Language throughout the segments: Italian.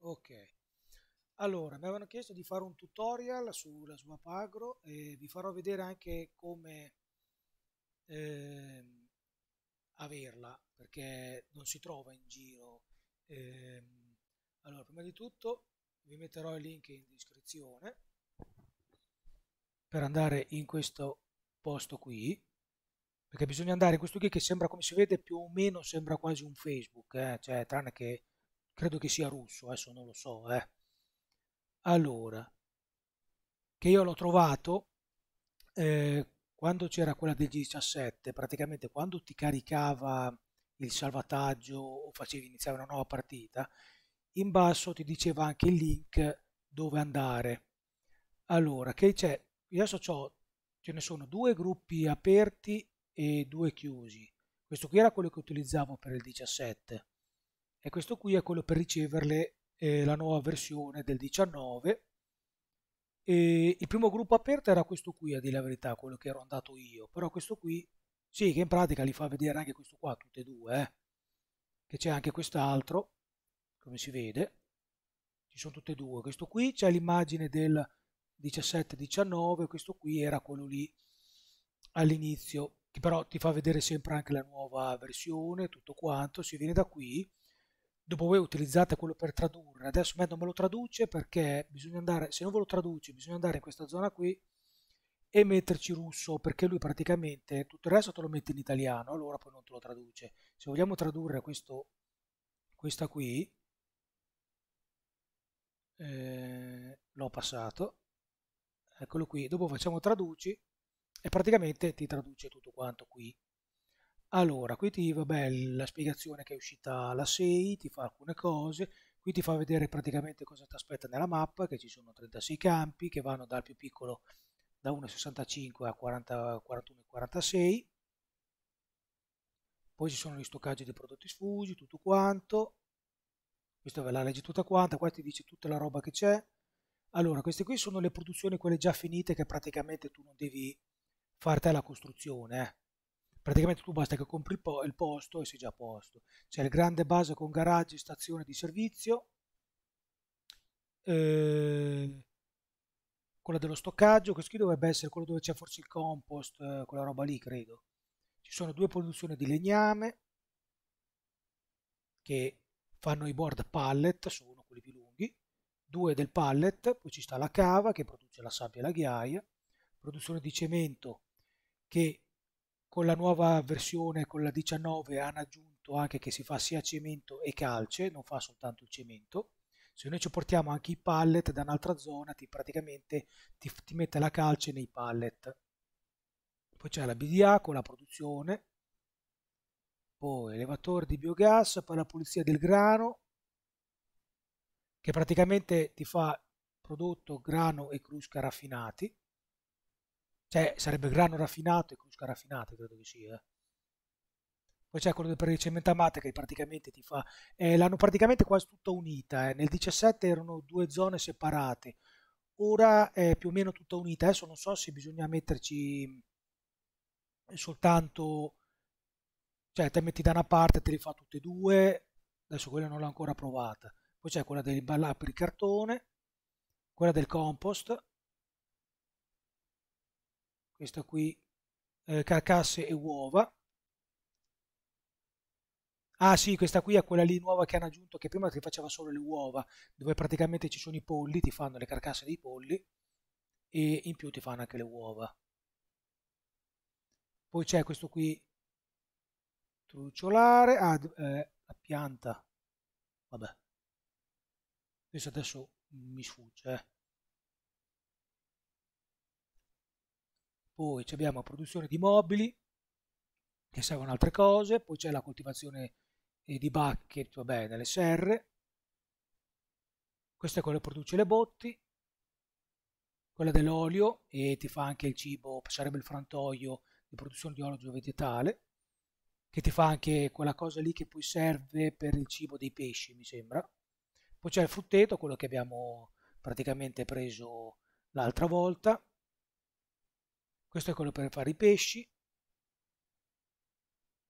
Ok, allora mi avevano chiesto di fare un tutorial sulla Swap Agro e vi farò vedere anche come ehm, averla perché non si trova in giro. Ehm, allora, prima di tutto vi metterò il link in descrizione per andare in questo posto qui perché bisogna andare in questo qui che sembra come si vede più o meno sembra quasi un Facebook eh? cioè tranne che credo che sia russo adesso non lo so eh. allora che io l'ho trovato eh, quando c'era quella del 17 praticamente quando ti caricava il salvataggio o facevi iniziare una nuova partita in basso ti diceva anche il link dove andare allora che c'è adesso ho ce ne sono due gruppi aperti e due chiusi. Questo qui era quello che utilizzavo per il 17 e questo qui è quello per riceverle eh, la nuova versione del 19 e il primo gruppo aperto era questo qui a dire la verità quello che ero andato io. Però questo qui sì che in pratica li fa vedere anche questo qua tutte e due eh. che c'è anche quest'altro come si vede. Ci sono tutte e due. Questo qui c'è l'immagine del 17-19 questo qui era quello lì all'inizio che però ti fa vedere sempre anche la nuova versione, tutto quanto, si viene da qui, dopo voi utilizzate quello per tradurre, adesso me non me lo traduce perché bisogna andare, se non ve lo traduce, bisogna andare in questa zona qui e metterci russo perché lui praticamente tutto il resto te lo mette in italiano, allora poi non te lo traduce. Se vogliamo tradurre questo, questa qui, eh, l'ho passato, eccolo qui, dopo facciamo traduci e praticamente ti traduce tutto quanto qui. Allora, qui ti vabbè, la spiegazione che è uscita la 6, ti fa alcune cose, qui ti fa vedere praticamente cosa ti aspetta nella mappa, che ci sono 36 campi che vanno dal più piccolo da 1,65 a 40, 41 46. Poi ci sono gli stoccaggi dei prodotti sfusi, tutto quanto. Questa ve la leggi tutta quanta, qua ti dice tutta la roba che c'è. Allora, queste qui sono le produzioni, quelle già finite, che praticamente tu non devi fare la costruzione. Eh. Praticamente tu basta che compri il, po il posto e sei già a posto. C'è il grande base con garage, stazione di servizio, eh, quella dello stoccaggio, questo qui dovrebbe essere quello dove c'è forse il compost, eh, quella roba lì credo. Ci sono due produzioni di legname che fanno i board pallet, sono quelli più lunghi, due del pallet, poi ci sta la cava che produce la sabbia e la ghiaia, produzione di cemento che con la nuova versione, con la 19, hanno aggiunto anche che si fa sia cemento e calce, non fa soltanto il cemento. Se noi ci portiamo anche i pallet da un'altra zona, ti praticamente ti, ti mette la calce nei pallet. Poi c'è la BDA con la produzione, poi elevatore di biogas per la pulizia del grano, che praticamente ti fa prodotto grano e crusca raffinati cioè, sarebbe grano raffinato e crusca raffinata, credo che sia. Poi c'è quello per le cementamate che praticamente ti fa... Eh, l'hanno praticamente quasi tutta unita. Eh. Nel 17 erano due zone separate. Ora è più o meno tutta unita. Adesso non so se bisogna metterci soltanto... Cioè, te metti da una parte, te li fa tutte e due. Adesso quella non l'ho ancora provata. Poi c'è quella dell'imballare per il cartone, quella del compost, questa qui eh, carcasse e uova. Ah sì questa qui è quella lì nuova che hanno aggiunto che prima ti faceva solo le uova dove praticamente ci sono i polli ti fanno le carcasse dei polli e in più ti fanno anche le uova. Poi c'è questo qui truciolare ah, eh, la pianta. Vabbè. Questo adesso mi sfugge eh. Poi abbiamo produzione di mobili che servono altre cose, poi c'è la coltivazione eh, di bacche, vabbè, nelle serre, questa è quella che produce le botti, quella dell'olio e ti fa anche il cibo, sarebbe il frantoio di produzione di olio vegetale, che ti fa anche quella cosa lì che poi serve per il cibo dei pesci, mi sembra. Poi c'è il frutteto, quello che abbiamo praticamente preso l'altra volta, questo è quello per fare i pesci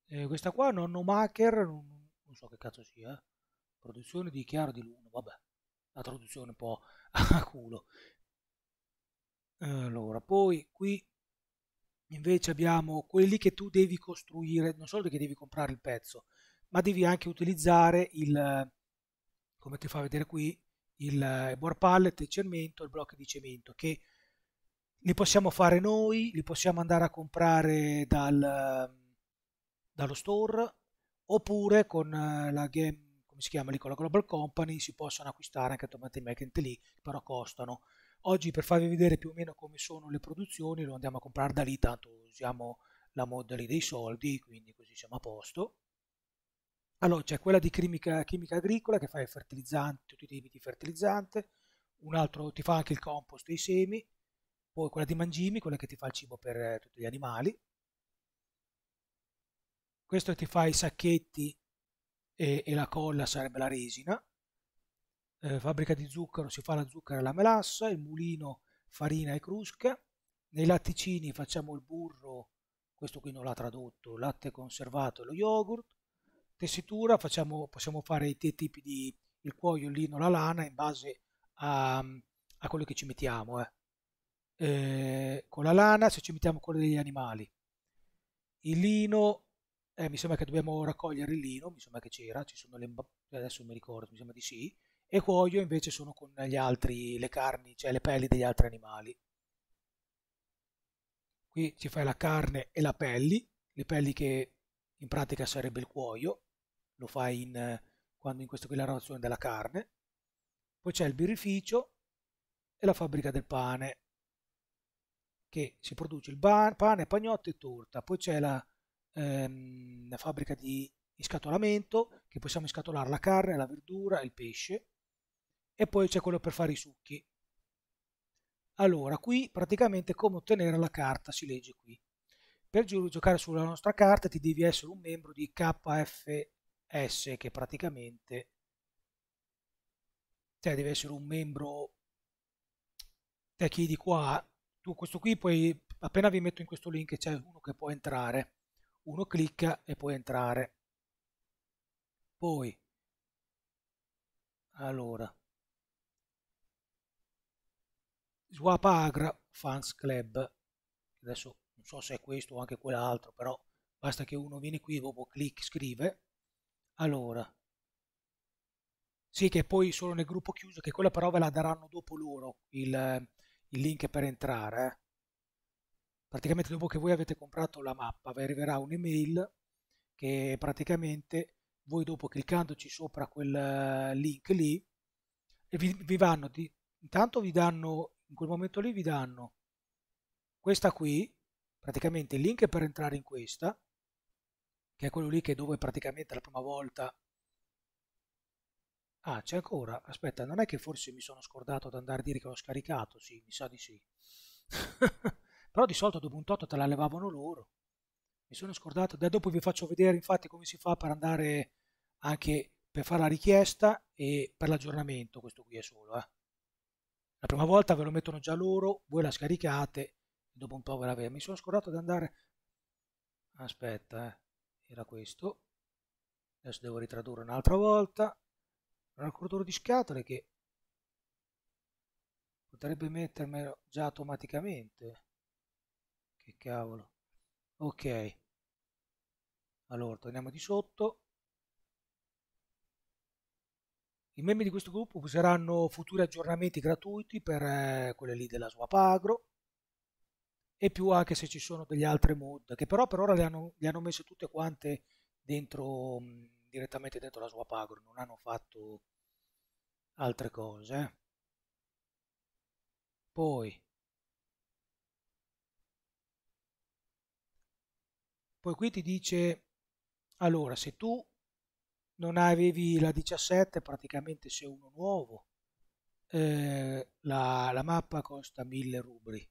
e questa qua nonno maker non, non so che cazzo sia eh. produzione di chiaro di luna vabbè la traduzione un po' a culo. Allora, poi qui invece abbiamo quelli che tu devi costruire, non solo che devi comprare il pezzo, ma devi anche utilizzare il, come ti fa vedere qui, il board pallet, il cemento, il blocco di cemento, che li possiamo fare noi, li possiamo andare a comprare dal, dallo store, oppure con la game, come si chiama lì, con la Global Company, si possono acquistare anche automaticamente lì, però costano. Oggi per farvi vedere più o meno come sono le produzioni lo andiamo a comprare da lì, tanto usiamo la mod lì dei soldi, quindi così siamo a posto. Allora c'è quella di chimica, chimica agricola che fa i fertilizzanti, tutti i tipi di fertilizzante, un altro ti fa anche il compost dei semi, poi quella di mangimi, quella che ti fa il cibo per eh, tutti gli animali. Questo ti fa i sacchetti e, e la colla sarebbe la resina. Eh, fabbrica di zucchero si fa la zucchero e la melassa, il mulino farina e crusca. Nei latticini facciamo il burro, questo qui non l'ha tradotto, latte conservato e lo yogurt tessitura facciamo, possiamo fare i tipi di il cuoio, il lino, la lana in base a, a quello che ci mettiamo. Eh. Eh, con la lana se ci mettiamo quello degli animali. Il lino, eh, mi sembra che dobbiamo raccogliere il lino, mi sembra che c'era, ci sono le, adesso mi ricordo, mi sembra di sì. E cuoio invece sono con gli altri, le carni, cioè le pelli degli altri animali. Qui ci fai la carne e la pelli, le pelli che in pratica sarebbe il cuoio, lo fai in, quando in questo qui la lavorazione della carne, poi c'è il birrificio e la fabbrica del pane, che si produce il pane, pagnotte e torta, poi c'è la, ehm, la fabbrica di scatolamento, che possiamo scatolare la carne, la verdura, il pesce, e poi c'è quello per fare i succhi. Allora, qui praticamente come ottenere la carta, si legge qui. Per giocare sulla nostra carta ti devi essere un membro di KF S che praticamente te deve essere un membro te chiedi qua tu questo qui poi appena vi metto in questo link c'è uno che può entrare. Uno clicca e può entrare. Poi allora. Swap Agra Fans Club. Adesso non so se è questo o anche quell'altro però basta che uno viene qui dopo clic scrive. Allora, sì, che poi solo nel gruppo chiuso, che quella ve la daranno dopo loro il, il link per entrare. Eh. Praticamente dopo che voi avete comprato la mappa vi arriverà un'email che praticamente voi dopo cliccandoci sopra quel link lì vi, vi vanno di, intanto vi danno in quel momento lì vi danno questa qui praticamente il link per entrare in questa che è quello lì che dove praticamente la prima volta... Ah, c'è ancora? Aspetta, non è che forse mi sono scordato di andare a dire che l'ho scaricato? Sì, mi sa di sì. Però di solito dopo un tot te la levavano loro. Mi sono scordato, da dopo vi faccio vedere infatti come si fa per andare anche per fare la richiesta e per l'aggiornamento, questo qui è solo. Eh. La prima volta ve lo mettono già loro, voi la scaricate dopo un po' ve la. Mi sono scordato di andare... Aspetta, eh era questo adesso devo ritradurre un'altra volta un raccordatore di scatole che potrebbe mettermelo già automaticamente. Che cavolo. Ok. Allora torniamo di sotto. I membri di questo gruppo useranno futuri aggiornamenti gratuiti per eh, quelle lì della Swap Agro e più anche se ci sono degli altri mod che però per ora le hanno, le hanno messe tutte quante dentro direttamente dentro la Swap Agro non hanno fatto altre cose. Poi poi qui ti dice allora se tu non avevi la 17 praticamente sei uno nuovo eh, la, la mappa costa 1000 rubli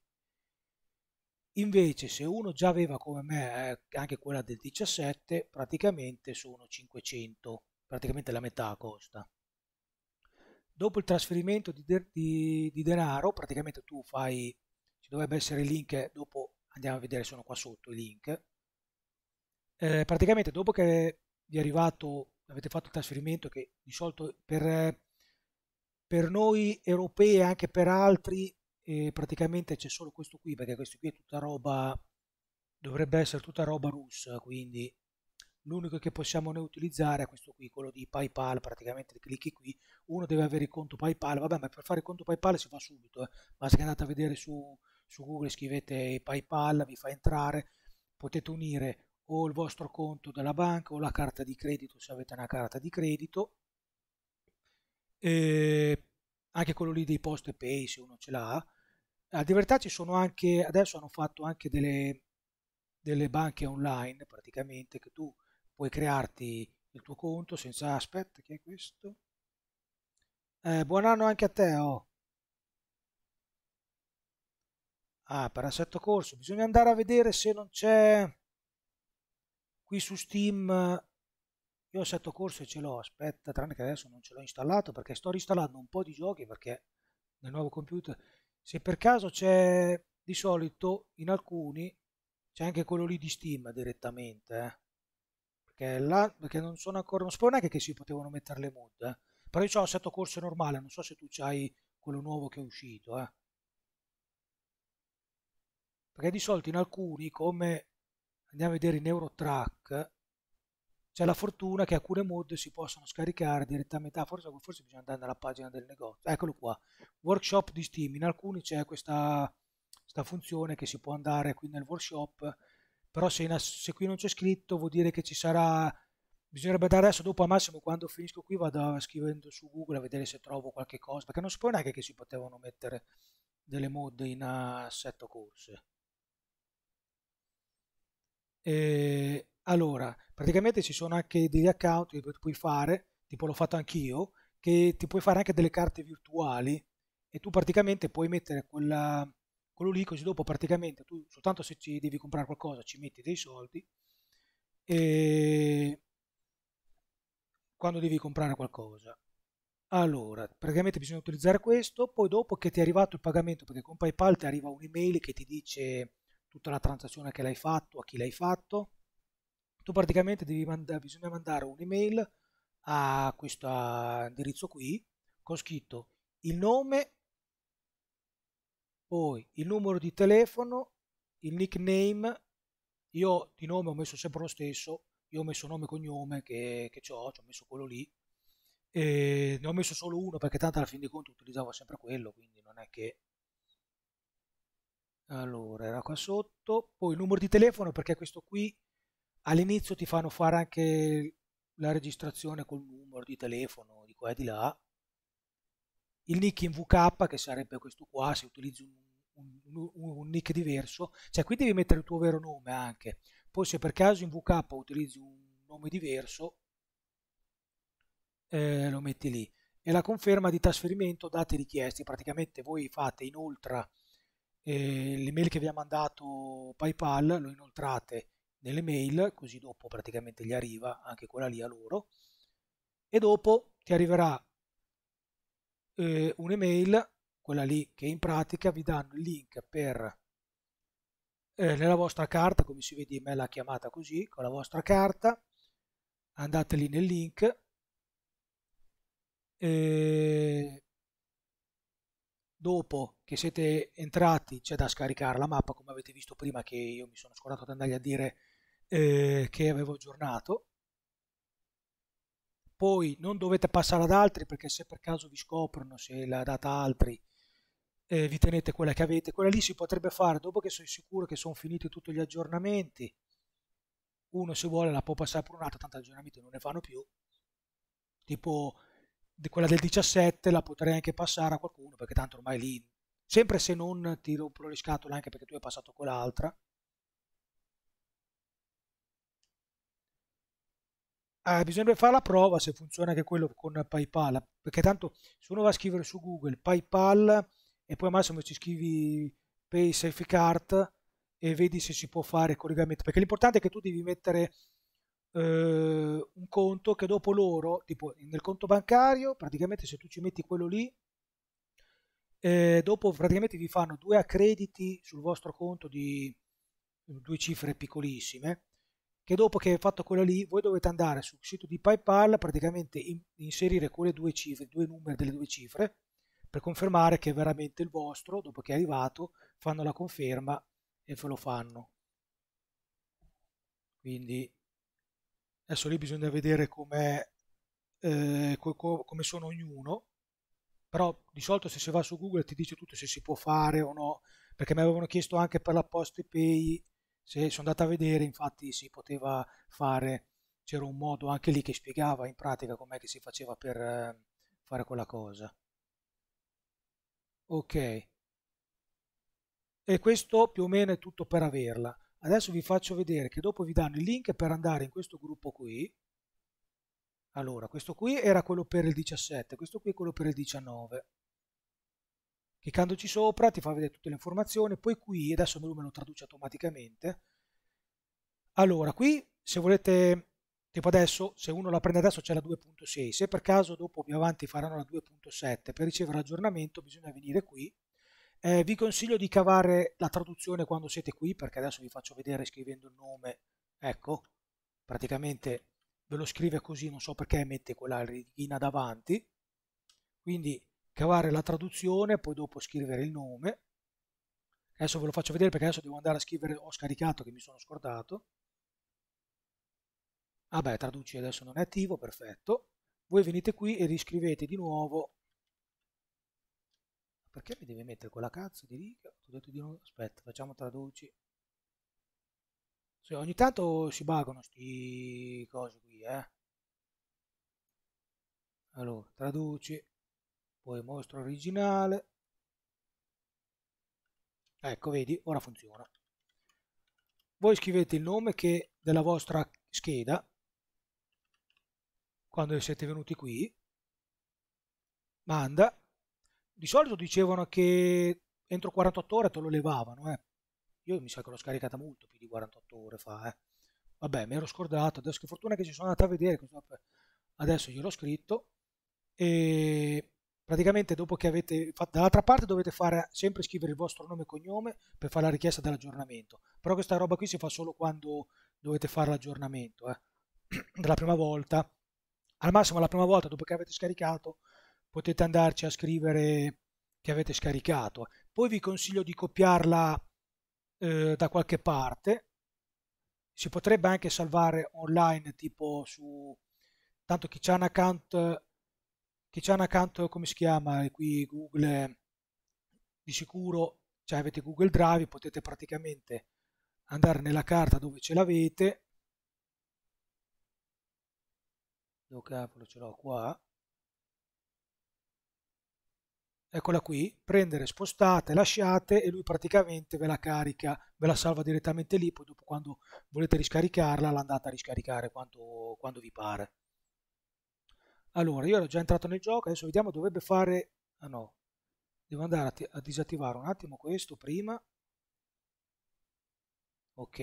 Invece se uno già aveva come me eh, anche quella del 17, praticamente sono 500, praticamente la metà costa. Dopo il trasferimento di, de di, di denaro, praticamente tu fai, ci dovrebbe essere il link, dopo andiamo a vedere, sono qua sotto i link. Eh, praticamente dopo che vi è arrivato, avete fatto il trasferimento, che di solito per, per noi europei e anche per altri eh, praticamente c'è solo questo qui perché questo qui è tutta roba dovrebbe essere tutta roba russa quindi l'unico che possiamo noi utilizzare è questo qui quello di PayPal praticamente clicchi qui uno deve avere il conto PayPal vabbè ma per fare il conto PayPal si fa subito eh. basta che andate a vedere su, su Google scrivete PayPal vi fa entrare potete unire o il vostro conto della banca o la carta di credito se avete una carta di credito e anche quello lì dei post pay se uno ce l'ha a di verità ci sono anche adesso hanno fatto anche delle, delle banche online praticamente che tu puoi crearti il tuo conto senza aspetta che è questo? Eh, buon anno anche a te oh. ah per assetto corso. Bisogna andare a vedere se non c'è qui su Steam. Io assetto corso e ce l'ho aspetta tranne che adesso non ce l'ho installato perché sto installando un po' di giochi perché nel nuovo computer se per caso c'è di solito in alcuni c'è anche quello lì di Steam direttamente eh? perché là perché non sono ancora non so neanche che si potevano mettere le mod eh? però io ho assetto corso normale non so se tu c'hai quello nuovo che è uscito eh? perché di solito in alcuni come andiamo a vedere in Eurotrack c'è la fortuna che alcune mod si possono scaricare direttamente ah, forse, forse bisogna andare nella pagina del negozio. Eccolo qua. Workshop di Steam. In alcuni c'è questa, questa funzione che si può andare qui nel workshop però se, in, se qui non c'è scritto vuol dire che ci sarà bisognerebbe dare adesso dopo al massimo quando finisco qui vado scrivendo su Google a vedere se trovo qualche cosa perché non si può neanche che si potevano mettere delle mod in assetto corse. E, allora, praticamente ci sono anche degli account che puoi fare, tipo l'ho fatto anch'io, che ti puoi fare anche delle carte virtuali e tu praticamente puoi mettere quella, quello lì così dopo praticamente tu soltanto se ci devi comprare qualcosa ci metti dei soldi e quando devi comprare qualcosa. Allora, praticamente bisogna utilizzare questo, poi dopo che ti è arrivato il pagamento, perché con PayPal ti arriva un'email che ti dice tutta la transazione che l'hai fatto, a chi l'hai fatto, tu praticamente devi mandare, bisogna mandare un'email a questo indirizzo qui con scritto il nome, poi il numero di telefono, il nickname, io di nome ho messo sempre lo stesso, io ho messo nome e cognome che, che ho, ci ho messo quello lì, e ne ho messo solo uno perché tanto alla fin dei conti utilizzavo sempre quello, quindi non è che allora, era qua sotto. Poi il numero di telefono, perché questo qui all'inizio ti fanno fare anche la registrazione col numero di telefono di qua e di là. Il nick in VK, che sarebbe questo qua, se utilizzi un, un, un, un nick diverso. Cioè, qui devi mettere il tuo vero nome anche. Poi se per caso in VK utilizzi un nome diverso, eh, lo metti lì. E la conferma di trasferimento dati richiesti. Praticamente voi fate inoltre l'email che vi ha mandato PayPal lo inoltrate nelle mail, così dopo praticamente gli arriva anche quella lì a loro, e dopo ti arriverà eh, un'email, quella lì che in pratica vi danno il link per eh, nella vostra carta, come si vede me l'ha chiamata così, con la vostra carta, andate lì nel link, eh, dopo che siete entrati c'è da scaricare la mappa come avete visto prima che io mi sono scordato di andargli a dire eh, che avevo aggiornato. Poi non dovete passare ad altri perché se per caso vi scoprono se la data altri eh, vi tenete quella che avete quella lì si potrebbe fare dopo che sono sicuro che sono finiti tutti gli aggiornamenti. Uno se vuole la può passare per un altro tanto aggiornamenti non ne fanno più. Tipo quella del 17 la potrei anche passare a qualcuno perché tanto ormai lì sempre se non ti rompono le scatole anche perché tu hai passato quell'altra eh, bisognerebbe fare la prova se funziona anche quello con PayPal perché tanto se uno va a scrivere su Google PayPal e poi al massimo ci scrivi Pay Safe Card e vedi se si può fare collegamento perché l'importante è che tu devi mettere eh, un conto che dopo loro, tipo nel conto bancario, praticamente se tu ci metti quello lì, eh, dopo praticamente vi fanno due accrediti sul vostro conto di due cifre piccolissime, che dopo che hai fatto quello lì, voi dovete andare sul sito di PayPal, praticamente in, inserire quelle due cifre, due numeri delle due cifre, per confermare che è veramente il vostro, dopo che è arrivato, fanno la conferma e ve lo fanno. Quindi adesso lì bisogna vedere com'è, eh, co- co- come sono ognuno, però di solito se si va su Google ti dice tutto se si può fare o no, perché mi avevano chiesto anche per la Post Pay, se sono andato a vedere, infatti si poteva fare, c'era un modo anche lì che spiegava in pratica com'è che si faceva per eh, fare quella cosa. Ok. E questo più o meno è tutto per averla. Adesso vi faccio vedere che dopo vi danno il link per andare in questo gruppo qui. Allora, questo qui era quello per il 17, questo qui è quello per il 19. Cliccandoci sopra ti fa vedere tutte le informazioni, poi qui, adesso me lo traduce automaticamente. Allora, qui se volete, tipo adesso, se uno la prende adesso c'è la 2.6, se per caso dopo più avanti faranno la 2.7, per ricevere l'aggiornamento bisogna venire qui eh, vi consiglio di cavare la traduzione quando siete qui, perché adesso vi faccio vedere scrivendo il nome. Ecco, praticamente ve lo scrive così, non so perché mette quella righina davanti. Quindi cavare la traduzione, poi dopo scrivere il nome. Adesso ve lo faccio vedere perché adesso devo andare a scrivere, ho scaricato che mi sono scordato. Vabbè, traduci adesso non è attivo, perfetto. Voi venite qui e riscrivete di nuovo perché mi devi mettere quella cazzo di riga? Di. Aspetta, facciamo traduci. Sì, ogni tanto si buggano sti cose qui, eh. Allora, traduci, poi mostro originale. Ecco, vedi, ora funziona. Voi scrivete il nome che della vostra scheda quando siete venuti qui. Manda di solito dicevano che entro 48 ore te lo levavano, eh. Io mi sa che l'ho scaricata molto più di 48 ore fa, eh. Vabbè, mi ero scordato, adesso che fortuna che ci sono andato a vedere, adesso gliel'ho scritto e praticamente dopo che avete fatto dall'altra parte dovete fare sempre scrivere il vostro nome e cognome per fare la richiesta dell'aggiornamento però questa roba qui si fa solo quando dovete fare l'aggiornamento eh. della prima volta al massimo la prima volta dopo che avete scaricato potete andarci a scrivere che avete scaricato. Poi vi consiglio di copiarla eh, da qualche parte. Si potrebbe anche salvare online, tipo su... Tanto chi c'ha un account, chi c'ha un account, come si chiama, qui Google, di sicuro, cioè avete Google Drive, potete praticamente andare nella carta dove ce l'avete. Dove cavolo ce l'ho qua? eccola qui, prendere, spostate, lasciate e lui praticamente ve la carica, ve la salva direttamente lì, poi dopo quando volete riscaricarla l'andate a riscaricare quando, quando vi pare. Allora, io ero già entrato nel gioco, adesso vediamo, dovrebbe fare... Ah no, devo andare a, a disattivare un attimo questo prima. Ok.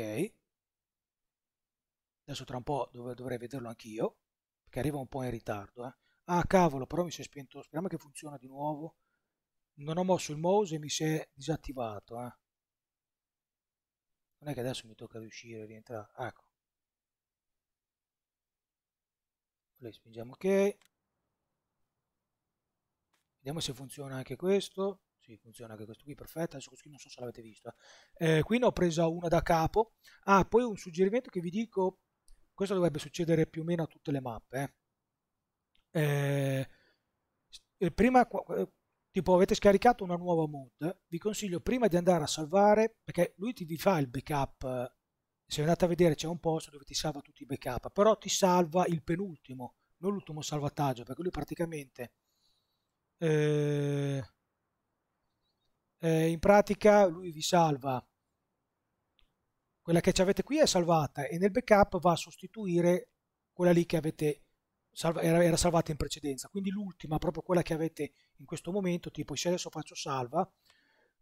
Adesso tra un po' dov dovrei vederlo anch'io, perché arriva un po' in ritardo. Eh. Ah, cavolo, però mi si è spento. Speriamo che funziona di nuovo. Non ho mosso il mouse e mi si è disattivato. Eh. Non è che adesso mi tocca riuscire a rientrare. Ecco. Lei spingiamo ok. Vediamo se funziona anche questo. Sì, funziona anche questo qui, perfetto. Adesso questo non so se l'avete visto. Eh. Eh, qui ne ho presa una da capo. Ah, poi un suggerimento che vi dico. Questo dovrebbe succedere più o meno a tutte le mappe. Eh. eh prima tipo avete scaricato una nuova mod, vi consiglio prima di andare a salvare, perché lui ti fa il backup, se andate a vedere c'è un posto dove ti salva tutti i backup, però ti salva il penultimo, non l'ultimo salvataggio, perché lui praticamente eh, eh, in pratica lui vi salva. Quella che avete qui è salvata e nel backup va a sostituire quella lì che avete salva, era, era, salvata in precedenza, quindi l'ultima, proprio quella che avete in questo momento, tipo se adesso faccio salva,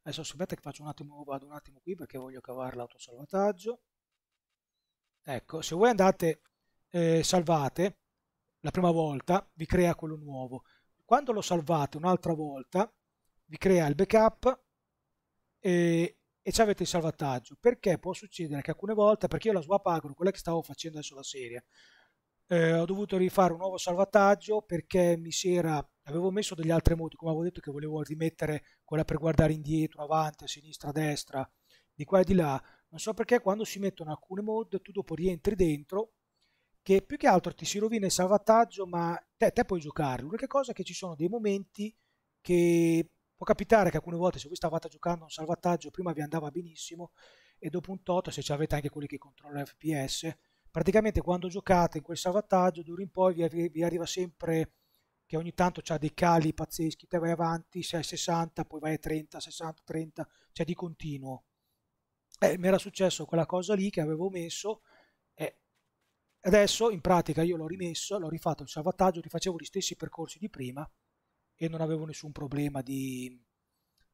adesso aspetta che faccio un attimo, vado un attimo qui perché voglio cavare l'autosalvataggio, ecco, se voi andate, eh, salvate, la prima volta vi crea quello nuovo, quando lo salvate un'altra volta vi crea il backup e, e ci avete il salvataggio perché può succedere che alcune volte perché io la swap agro quella che stavo facendo adesso la serie eh, ho dovuto rifare un nuovo salvataggio perché mi si era avevo messo degli altri modi, come avevo detto che volevo rimettere quella per guardare indietro, avanti, a sinistra, a destra, di qua e di là. Non so perché quando si mettono alcune mod tu dopo rientri dentro che più che altro ti si rovina il salvataggio, ma te, te puoi giocare. L'unica cosa è che ci sono dei momenti che può capitare che alcune volte se voi stavate giocando un salvataggio prima vi andava benissimo e dopo un tot se avete anche quelli che controllano l'FPS praticamente quando giocate in quel salvataggio d'ora in poi vi, vi arriva sempre che ogni tanto c'ha dei cali pazzeschi te vai avanti sei a 60 poi vai a 30 60 30 cioè di continuo eh, mi era successo quella cosa lì che avevo messo e adesso in pratica io l'ho rimesso l'ho rifatto il salvataggio rifacevo gli stessi percorsi di prima e non avevo nessun problema di,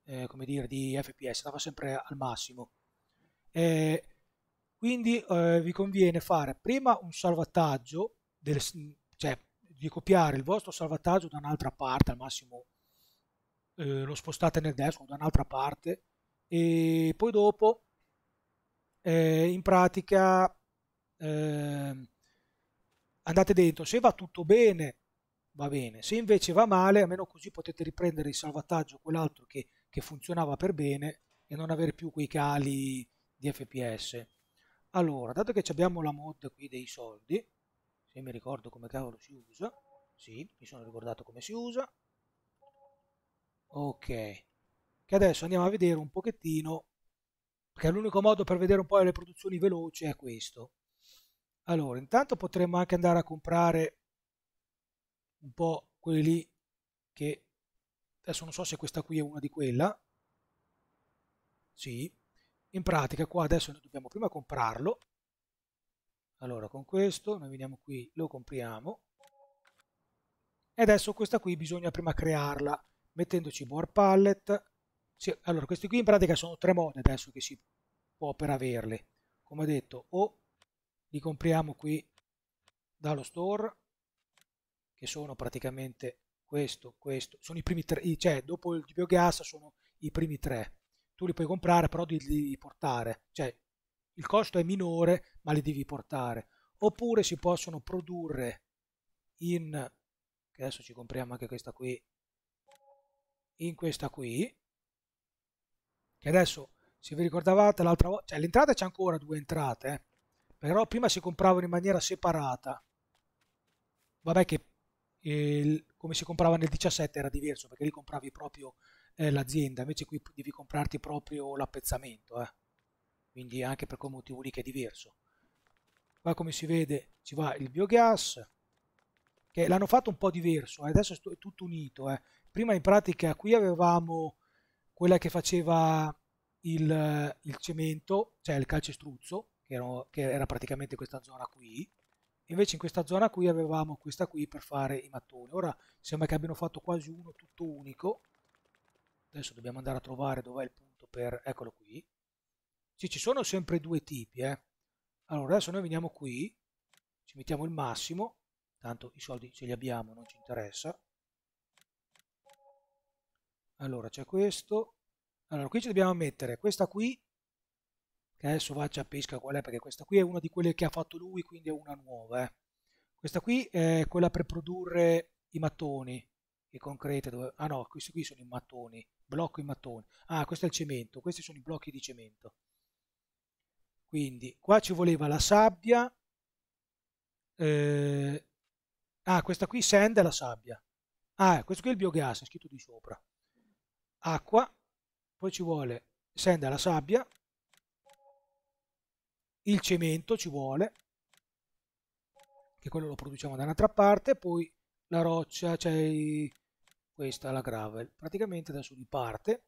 eh, come dire, di fps stava sempre al massimo. Eh, quindi eh, vi conviene fare prima un salvataggio, del, cioè di copiare il vostro salvataggio da un'altra parte, al massimo eh, lo spostate nel destro da un'altra parte e poi dopo eh, in pratica ehm, andate dentro, se va tutto bene va bene, se invece va male almeno così potete riprendere il salvataggio, quell'altro che, che funzionava per bene e non avere più quei cali di fps allora, dato che abbiamo la mod qui dei soldi, se mi ricordo come cavolo si usa, sì, mi sono ricordato come si usa, ok, che adesso andiamo a vedere un pochettino, perché l'unico modo per vedere un po' le produzioni veloci è questo. Allora, intanto potremmo anche andare a comprare un po' quelli lì che adesso non so se questa qui è una di quella. Sì, in pratica qua adesso noi dobbiamo prima comprarlo allora con questo noi veniamo qui lo compriamo e adesso questa qui bisogna prima crearla mettendoci board pallet sì, allora questi qui in pratica sono tre modi adesso che si può per averle come detto o li compriamo qui dallo store che sono praticamente questo, questo, sono i primi tre, cioè dopo il biogas sono i primi tre. Tu li puoi comprare però li devi portare, cioè il costo è minore ma li devi portare, oppure si possono produrre in, adesso ci compriamo anche questa qui, in questa qui, che adesso se vi ricordavate l'altra volta, cioè l'entrata c'è ancora due entrate, eh, però prima si compravano in maniera separata, vabbè che il, come si comprava nel 17 era diverso perché lì compravi proprio eh, l'azienda, invece qui devi comprarti proprio l'appezzamento, eh. quindi anche per quel motivo lì che è diverso. Qua come si vede ci va il biogas, che l'hanno fatto un po' diverso, eh. adesso è tutto unito. Eh. Prima in pratica qui avevamo quella che faceva il, il cemento, cioè il calcestruzzo, che era, che era praticamente questa zona qui, invece in questa zona qui avevamo questa qui per fare i mattoni. Ora sembra che abbiano fatto quasi uno tutto unico. Adesso dobbiamo andare a trovare dov'è il punto per eccolo qui. Sì ci sono sempre due tipi eh. allora adesso noi veniamo qui ci mettiamo il massimo. Tanto i soldi ce li abbiamo non ci interessa allora c'è questo. Allora qui ci dobbiamo mettere questa qui che adesso faccia pesca qual è perché questa qui è una di quelle che ha fatto lui quindi è una nuova eh. questa qui è quella per produrre i mattoni i concrete dove... ah no questi qui sono i mattoni blocco i mattoni. Ah questo è il cemento questi sono i blocchi di cemento. Quindi qua ci voleva la sabbia eh... ah questa qui sand è la sabbia. Ah questo qui è il biogas è scritto di sopra acqua poi ci vuole sand la sabbia il cemento ci vuole che quello lo produciamo da un'altra parte poi la roccia c'è questa la gravel praticamente adesso di parte.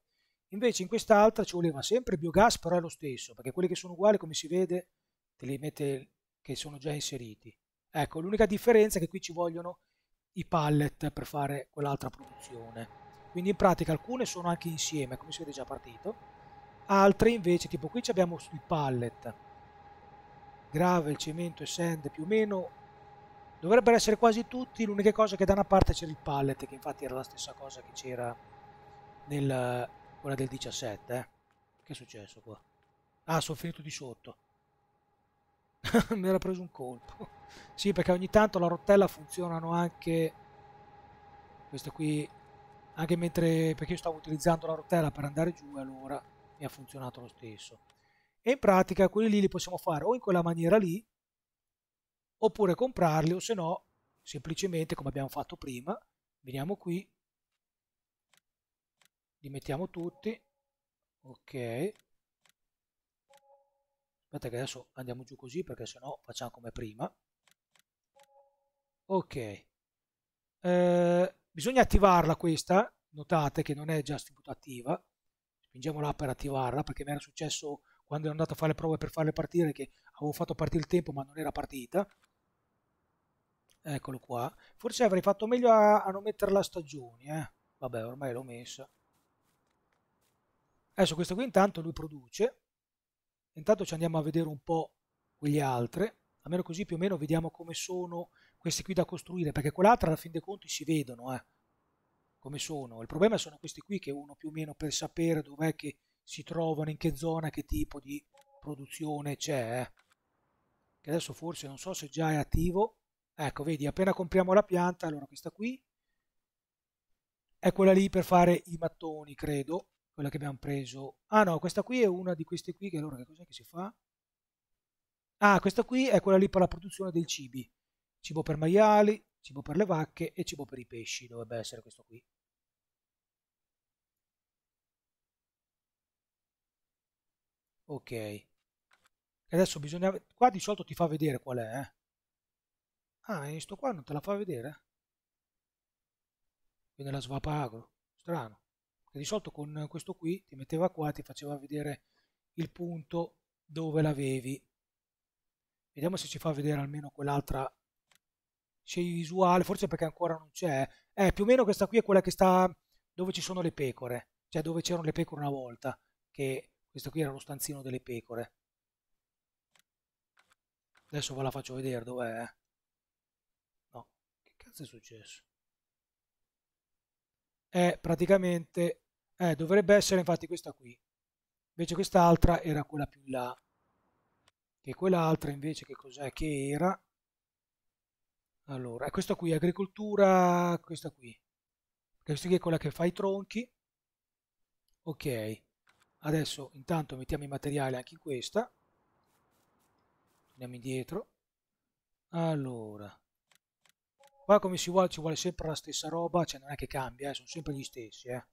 Invece in quest'altra ci voleva sempre biogas però è lo stesso perché quelli che sono uguali come si vede te li mette che sono già inseriti. Ecco l'unica differenza è che qui ci vogliono i pallet per fare quell'altra produzione quindi in pratica alcune sono anche insieme come si vede già partito altre invece tipo qui abbiamo il pallet gravel, cemento e sand più o meno Dovrebbero essere quasi tutti, l'unica cosa che da una parte c'era il pallet, che infatti era la stessa cosa che c'era nel quella del 17, eh. Che è successo qua? Ah, sono finito di sotto. Mi era preso un colpo. sì, perché ogni tanto la rotella funzionano anche Questo qui, anche mentre, perché io stavo utilizzando la rotella per andare giù, allora mi ha funzionato lo stesso. E in pratica quelli lì li possiamo fare o in quella maniera lì, oppure comprarli, o se no, semplicemente come abbiamo fatto prima, veniamo qui, li mettiamo tutti, ok, aspetta che adesso andiamo giù così perché sennò facciamo come prima, ok, eh, bisogna attivarla questa, notate che non è già attiva, spingiamola per attivarla perché mi era successo quando ero andato a fare le prove per farle partire che avevo fatto partire il tempo ma non era partita. Eccolo qua. Forse avrei fatto meglio a, a non mettere la stagione eh. vabbè ormai l'ho messa. Adesso questo qui intanto lui produce. Intanto ci andiamo a vedere un po' quegli altri. Almeno così più o meno vediamo come sono questi qui da costruire perché quell'altra alla fin dei conti si vedono eh come sono. Il problema sono questi qui che uno più o meno per sapere dov'è che si trovano, in che zona, che tipo di produzione c'è. Eh. Che adesso forse non so se già è attivo. Ecco, vedi, appena compriamo la pianta, allora questa qui è quella lì per fare i mattoni, credo, quella che abbiamo preso. Ah no, questa qui è una di queste qui, che allora che cos'è che si fa? Ah, questa qui è quella lì per la produzione del cibi. Cibo per maiali, cibo per le vacche e cibo per i pesci, dovrebbe essere questo qui. Ok. E adesso bisogna... Qua di solito ti fa vedere qual è, eh? Ah, e sto qua non te la fa vedere? Quindi la svapagro. Strano. Perché di solito con questo qui ti metteva qua, ti faceva vedere il punto dove l'avevi. Vediamo se ci fa vedere almeno quell'altra scegli visuale, forse perché ancora non c'è. Eh, più o meno questa qui è quella che sta dove ci sono le pecore, cioè dove c'erano le pecore una volta, che questo qui era lo stanzino delle pecore. Adesso ve la faccio vedere dov'è. No, che cazzo è successo? È praticamente... Eh, dovrebbe essere infatti questa qui. Invece quest'altra era quella più in là. Che quell'altra invece che cos'è che era? Allora, questa qui, agricoltura, questa qui. Questa qui è quella che fa i tronchi. Ok, adesso intanto mettiamo i materiali anche in questa. Andiamo indietro. Allora, qua come si vuole, ci vuole sempre la stessa roba, cioè non è che cambia, eh, sono sempre gli stessi. Eh.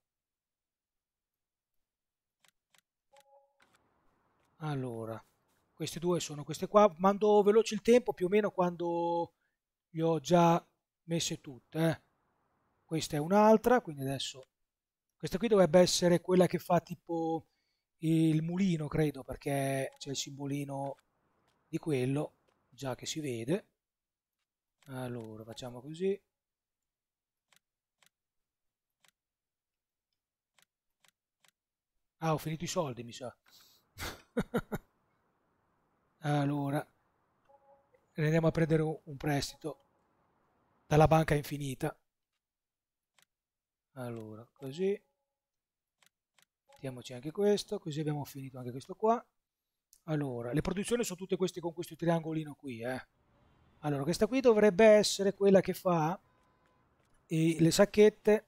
Allora, queste due sono queste qua. Mando veloce il tempo, più o meno quando le ho già messe tutte eh. questa è un'altra quindi adesso questa qui dovrebbe essere quella che fa tipo il mulino credo perché c'è il simbolino di quello già che si vede. Allora facciamo così. Ah ho finito i soldi mi sa. Allora andiamo a prendere un prestito dalla banca infinita. Allora così. Mettiamoci anche questo così abbiamo finito anche questo qua. Allora le produzioni sono tutte queste con questo triangolino qui eh. allora questa qui dovrebbe essere quella che fa e le sacchette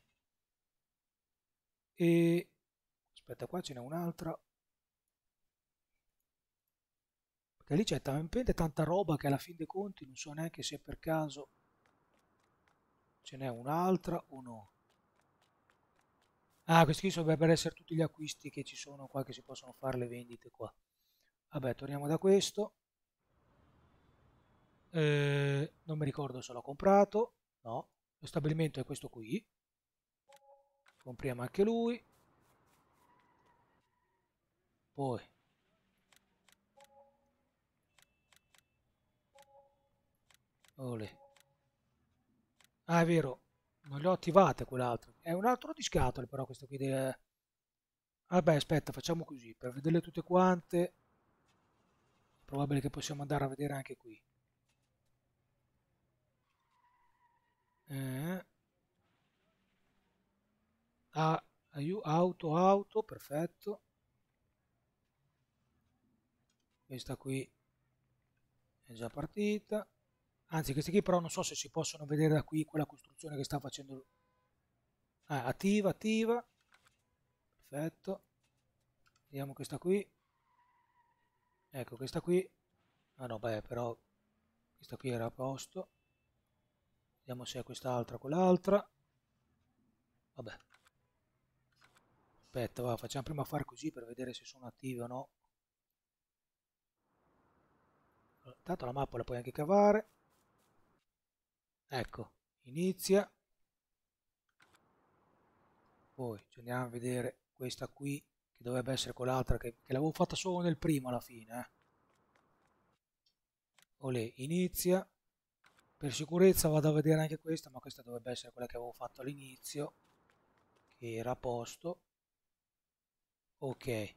e aspetta qua ce n'è un'altra. Perché lì c'è talmente tanta roba che alla fin dei conti non so neanche se per caso Ce n'è un'altra o no? Ah, questi qui dovrebbero essere tutti gli acquisti che ci sono qua, che si possono fare le vendite qua. Vabbè, torniamo da questo. Eh, non mi ricordo se l'ho comprato. No, lo stabilimento è questo qui. Compriamo anche lui. Poi. Olè. Ah, è vero, non le ho attivate quell'altro. È un altro di scatole però questo qui. Delle... Vabbè, aspetta, facciamo così. Per vederle tutte quante, probabile che possiamo andare a vedere anche qui. Eh. Ah, auto, auto, perfetto. Questa qui è già partita. Anzi, questi qui però non so se si possono vedere da qui quella costruzione che sta facendo ah, attiva attiva. Perfetto. Vediamo questa qui. Ecco questa qui. Ah no beh però questa qui era a posto. Vediamo se è quest'altra quell'altra. Vabbè. Aspetta va, facciamo prima fare così per vedere se sono attive o no. Intanto la mappa la puoi anche cavare. Ecco, inizia. Poi ci andiamo a vedere questa qui, che dovrebbe essere quell'altra, che, che l'avevo fatta solo nel primo alla fine. Eh. Olè, inizia. Per sicurezza vado a vedere anche questa, ma questa dovrebbe essere quella che avevo fatto all'inizio, che era a posto. Ok.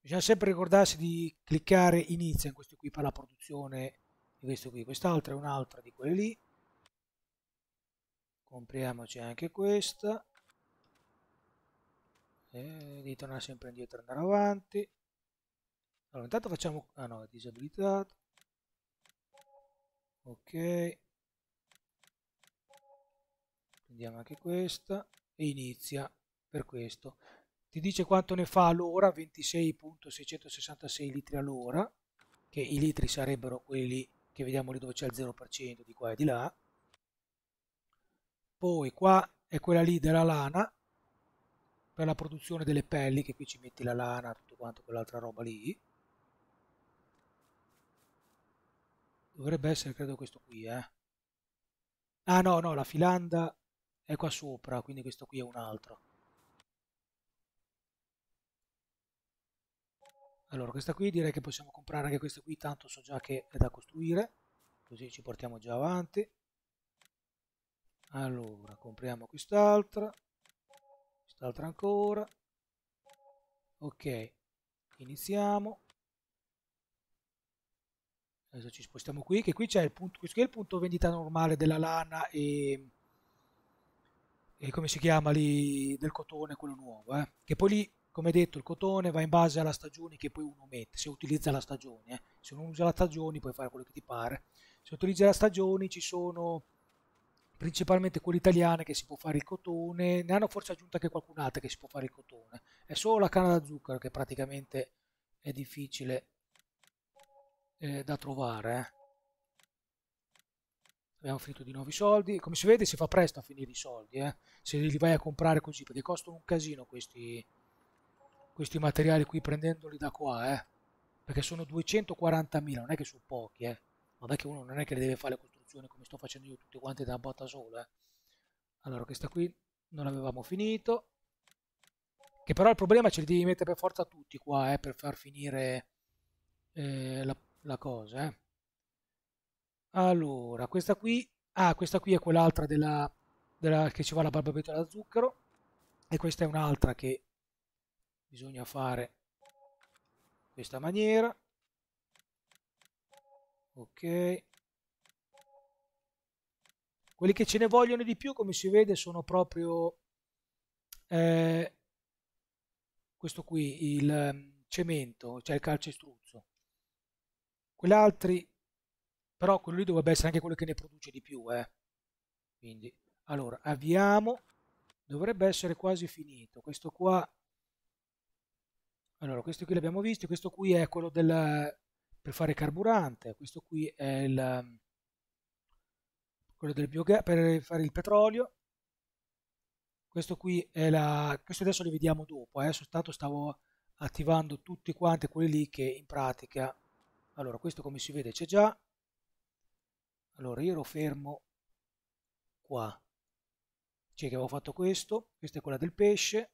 Bisogna sempre ricordarsi di cliccare inizia in questo qui per la produzione di questo qui. Quest'altra è un'altra di quelle lì. Compriamoci anche questa. E di tornare sempre indietro e andare avanti. Allora, intanto facciamo... Ah no, è disabilitato. Ok. Prendiamo anche questa e inizia per questo ti dice quanto ne fa all'ora, 26.666 litri all'ora, che i litri sarebbero quelli che vediamo lì dove c'è il 0% di qua e di là. Poi qua è quella lì della lana, per la produzione delle pelli, che qui ci metti la lana, tutto quanto quell'altra roba lì. Dovrebbe essere, credo, questo qui, eh. Ah no, no, la filanda è qua sopra, quindi questo qui è un altro. Allora, questa qui direi che possiamo comprare anche questa qui, tanto so già che è da costruire, così ci portiamo già avanti. Allora, compriamo quest'altra, quest'altra ancora. Ok, iniziamo. Adesso ci spostiamo qui, che qui c'è il punto, questo è il punto vendita normale della lana e, e come si chiama lì, del cotone, quello nuovo, eh? che poi lì come detto il cotone va in base alla stagione che poi uno mette, se utilizza la stagione, eh. se non usa la stagione puoi fare quello che ti pare, se utilizzi la stagione ci sono principalmente quelle italiane che si può fare il cotone, ne hanno forse aggiunto anche qualcun'altra che si può fare il cotone, è solo la canna da zucchero che praticamente è difficile eh, da trovare. Eh. Abbiamo finito di nuovo i soldi, come si vede si fa presto a finire i soldi, eh, se li vai a comprare così, perché costano un casino questi, questi materiali qui prendendoli da qua, eh? Perché sono 240.000, non è che sono pochi, eh? Non che uno non è che le deve fare le come sto facendo io tutte quante da botta sola, eh? Allora, questa qui non l'avevamo finito. Che però il problema ce li devi mettere per forza tutti qua, eh? Per far finire eh, la, la, cosa, eh? Allora, questa qui... Ah, questa qui è quell'altra della, della, che ci va la barbabetta da zucchero. E questa è un'altra che bisogna fare questa maniera ok quelli che ce ne vogliono di più come si vede sono proprio eh, questo qui il um, cemento cioè il calcestruzzo. Quelli altri però quello lì dovrebbe essere anche quello che ne produce di più eh. quindi allora avviamo. Dovrebbe essere quasi finito. Questo qua allora, questo qui l'abbiamo visto, questo qui è quello del, per fare carburante, questo qui è il, quello del biogas per fare il petrolio, questo qui è la, questo adesso li vediamo dopo, eh. Soltanto stavo attivando tutti quanti quelli lì che in pratica, allora questo come si vede c'è già, allora io lo fermo qua, cioè che avevo fatto questo, questa è quella del pesce,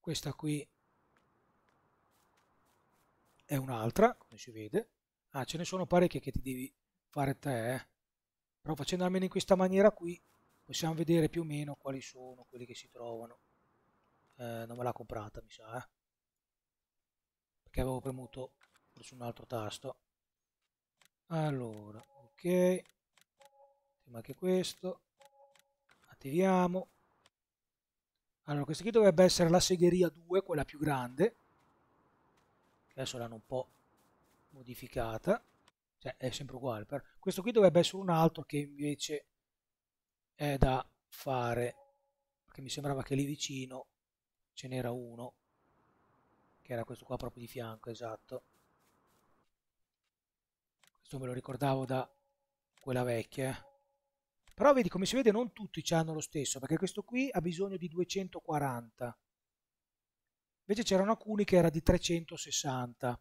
questa qui è un'altra come si vede ah ce ne sono parecchie che ti devi fare te eh? però facendo almeno in questa maniera qui possiamo vedere più o meno quali sono quelli che si trovano eh, non me l'ha comprata mi sa eh? perché avevo premuto forse un altro tasto allora ok anche questo attiviamo allora, questa qui dovrebbe essere la segheria 2, quella più grande. Adesso l'hanno un po' modificata. Cioè, è sempre uguale. Per... Questo qui dovrebbe essere un altro che invece è da fare perché mi sembrava che lì vicino ce n'era uno che era questo qua proprio di fianco esatto questo me lo ricordavo da quella vecchia eh. però vedi come si vede non tutti hanno lo stesso perché questo qui ha bisogno di 240 invece c'erano alcuni che era di 360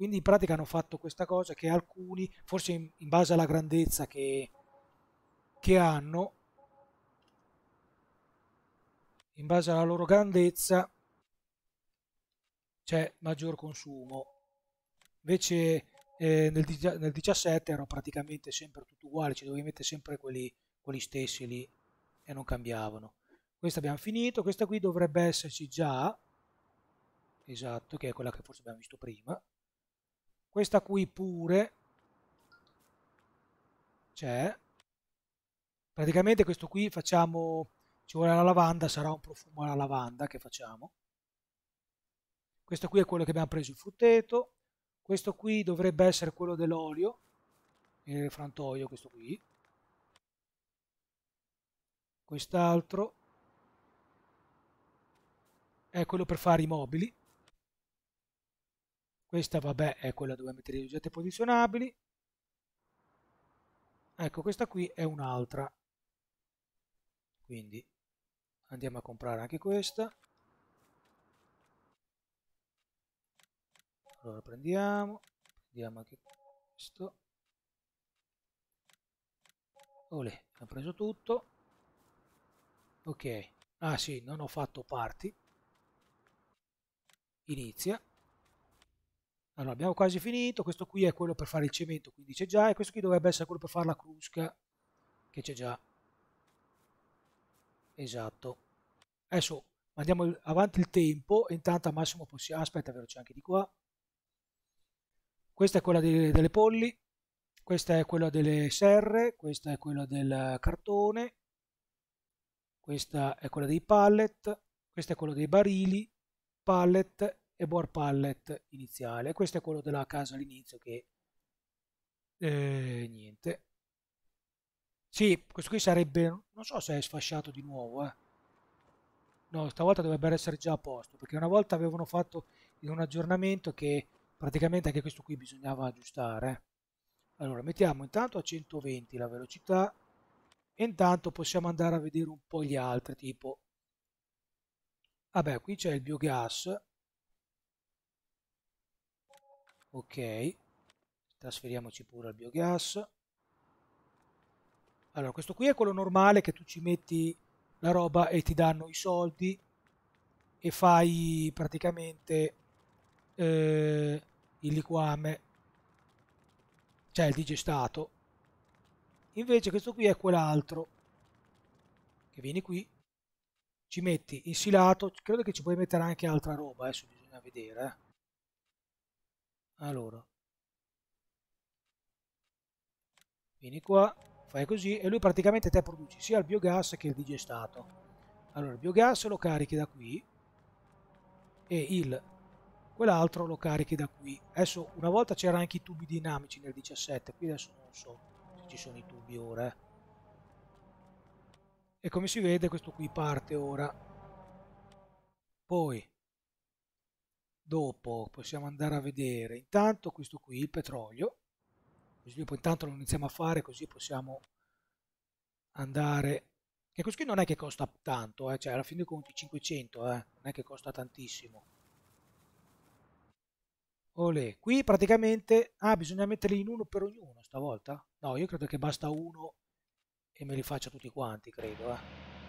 quindi in pratica hanno fatto questa cosa che alcuni forse in, in base alla grandezza che, che hanno in base alla loro grandezza c'è maggior consumo. Invece eh, nel, nel, 17 erano praticamente sempre tutti uguali ci dovevi mettere sempre quelli, quelli stessi lì e non cambiavano. Questa abbiamo finito questa qui dovrebbe esserci già esatto che è quella che forse abbiamo visto prima questa qui pure c'è. Praticamente questo qui facciamo ci vuole la lavanda sarà un profumo alla lavanda che facciamo. Questo qui è quello che abbiamo preso il frutteto. Questo qui dovrebbe essere quello dell'olio il frantoio questo qui. Quest'altro è quello per fare i mobili questa vabbè è quella dove mettere gli oggetti posizionabili. Ecco questa qui è un'altra. Quindi andiamo a comprare anche questa. Allora prendiamo prendiamo anche questo. Olè, ho preso tutto. Ok. Ah sì non ho fatto parti. Inizia allora abbiamo quasi finito questo qui è quello per fare il cemento quindi c'è già e questo qui dovrebbe essere quello per fare la crusca che c'è già. Esatto. Adesso andiamo avanti il tempo intanto al massimo possiamo aspetta veloce anche di qua. Questa è quella de, delle polli questa è quella delle serre questa è quella del cartone questa è quella dei pallet questa è quella dei barili pallet e board pallet iniziale questo è quello della casa all'inizio che eh, niente sì, questo qui sarebbe... Non so se è sfasciato di nuovo, eh. No, stavolta dovrebbe essere già a posto, perché una volta avevano fatto in un aggiornamento che praticamente anche questo qui bisognava aggiustare. Allora, mettiamo intanto a 120 la velocità e intanto possiamo andare a vedere un po' gli altri, tipo... Vabbè, qui c'è il biogas. Ok, trasferiamoci pure al biogas. Allora, questo qui è quello normale che tu ci metti la roba e ti danno i soldi e fai praticamente eh, il liquame, cioè il digestato. Invece questo qui è quell'altro che vieni qui, ci metti insilato, credo che ci puoi mettere anche altra roba, adesso bisogna vedere. Eh. Allora, vieni qua fai così e lui praticamente te produci sia il biogas che il digestato. Allora il biogas lo carichi da qui e il quell'altro lo carichi da qui. Adesso una volta c'era anche i tubi dinamici nel 17 qui adesso non so se ci sono i tubi ora eh. e come si vede questo qui parte ora. Poi dopo possiamo andare a vedere intanto questo qui il petrolio così dopo intanto lo iniziamo a fare così possiamo andare che questo qui non è che costa tanto eh? cioè alla fine dei conti 500 eh? non è che costa tantissimo Olè. qui praticamente ah bisogna metterli in uno per ognuno stavolta no io credo che basta uno e me li faccia tutti quanti credo eh.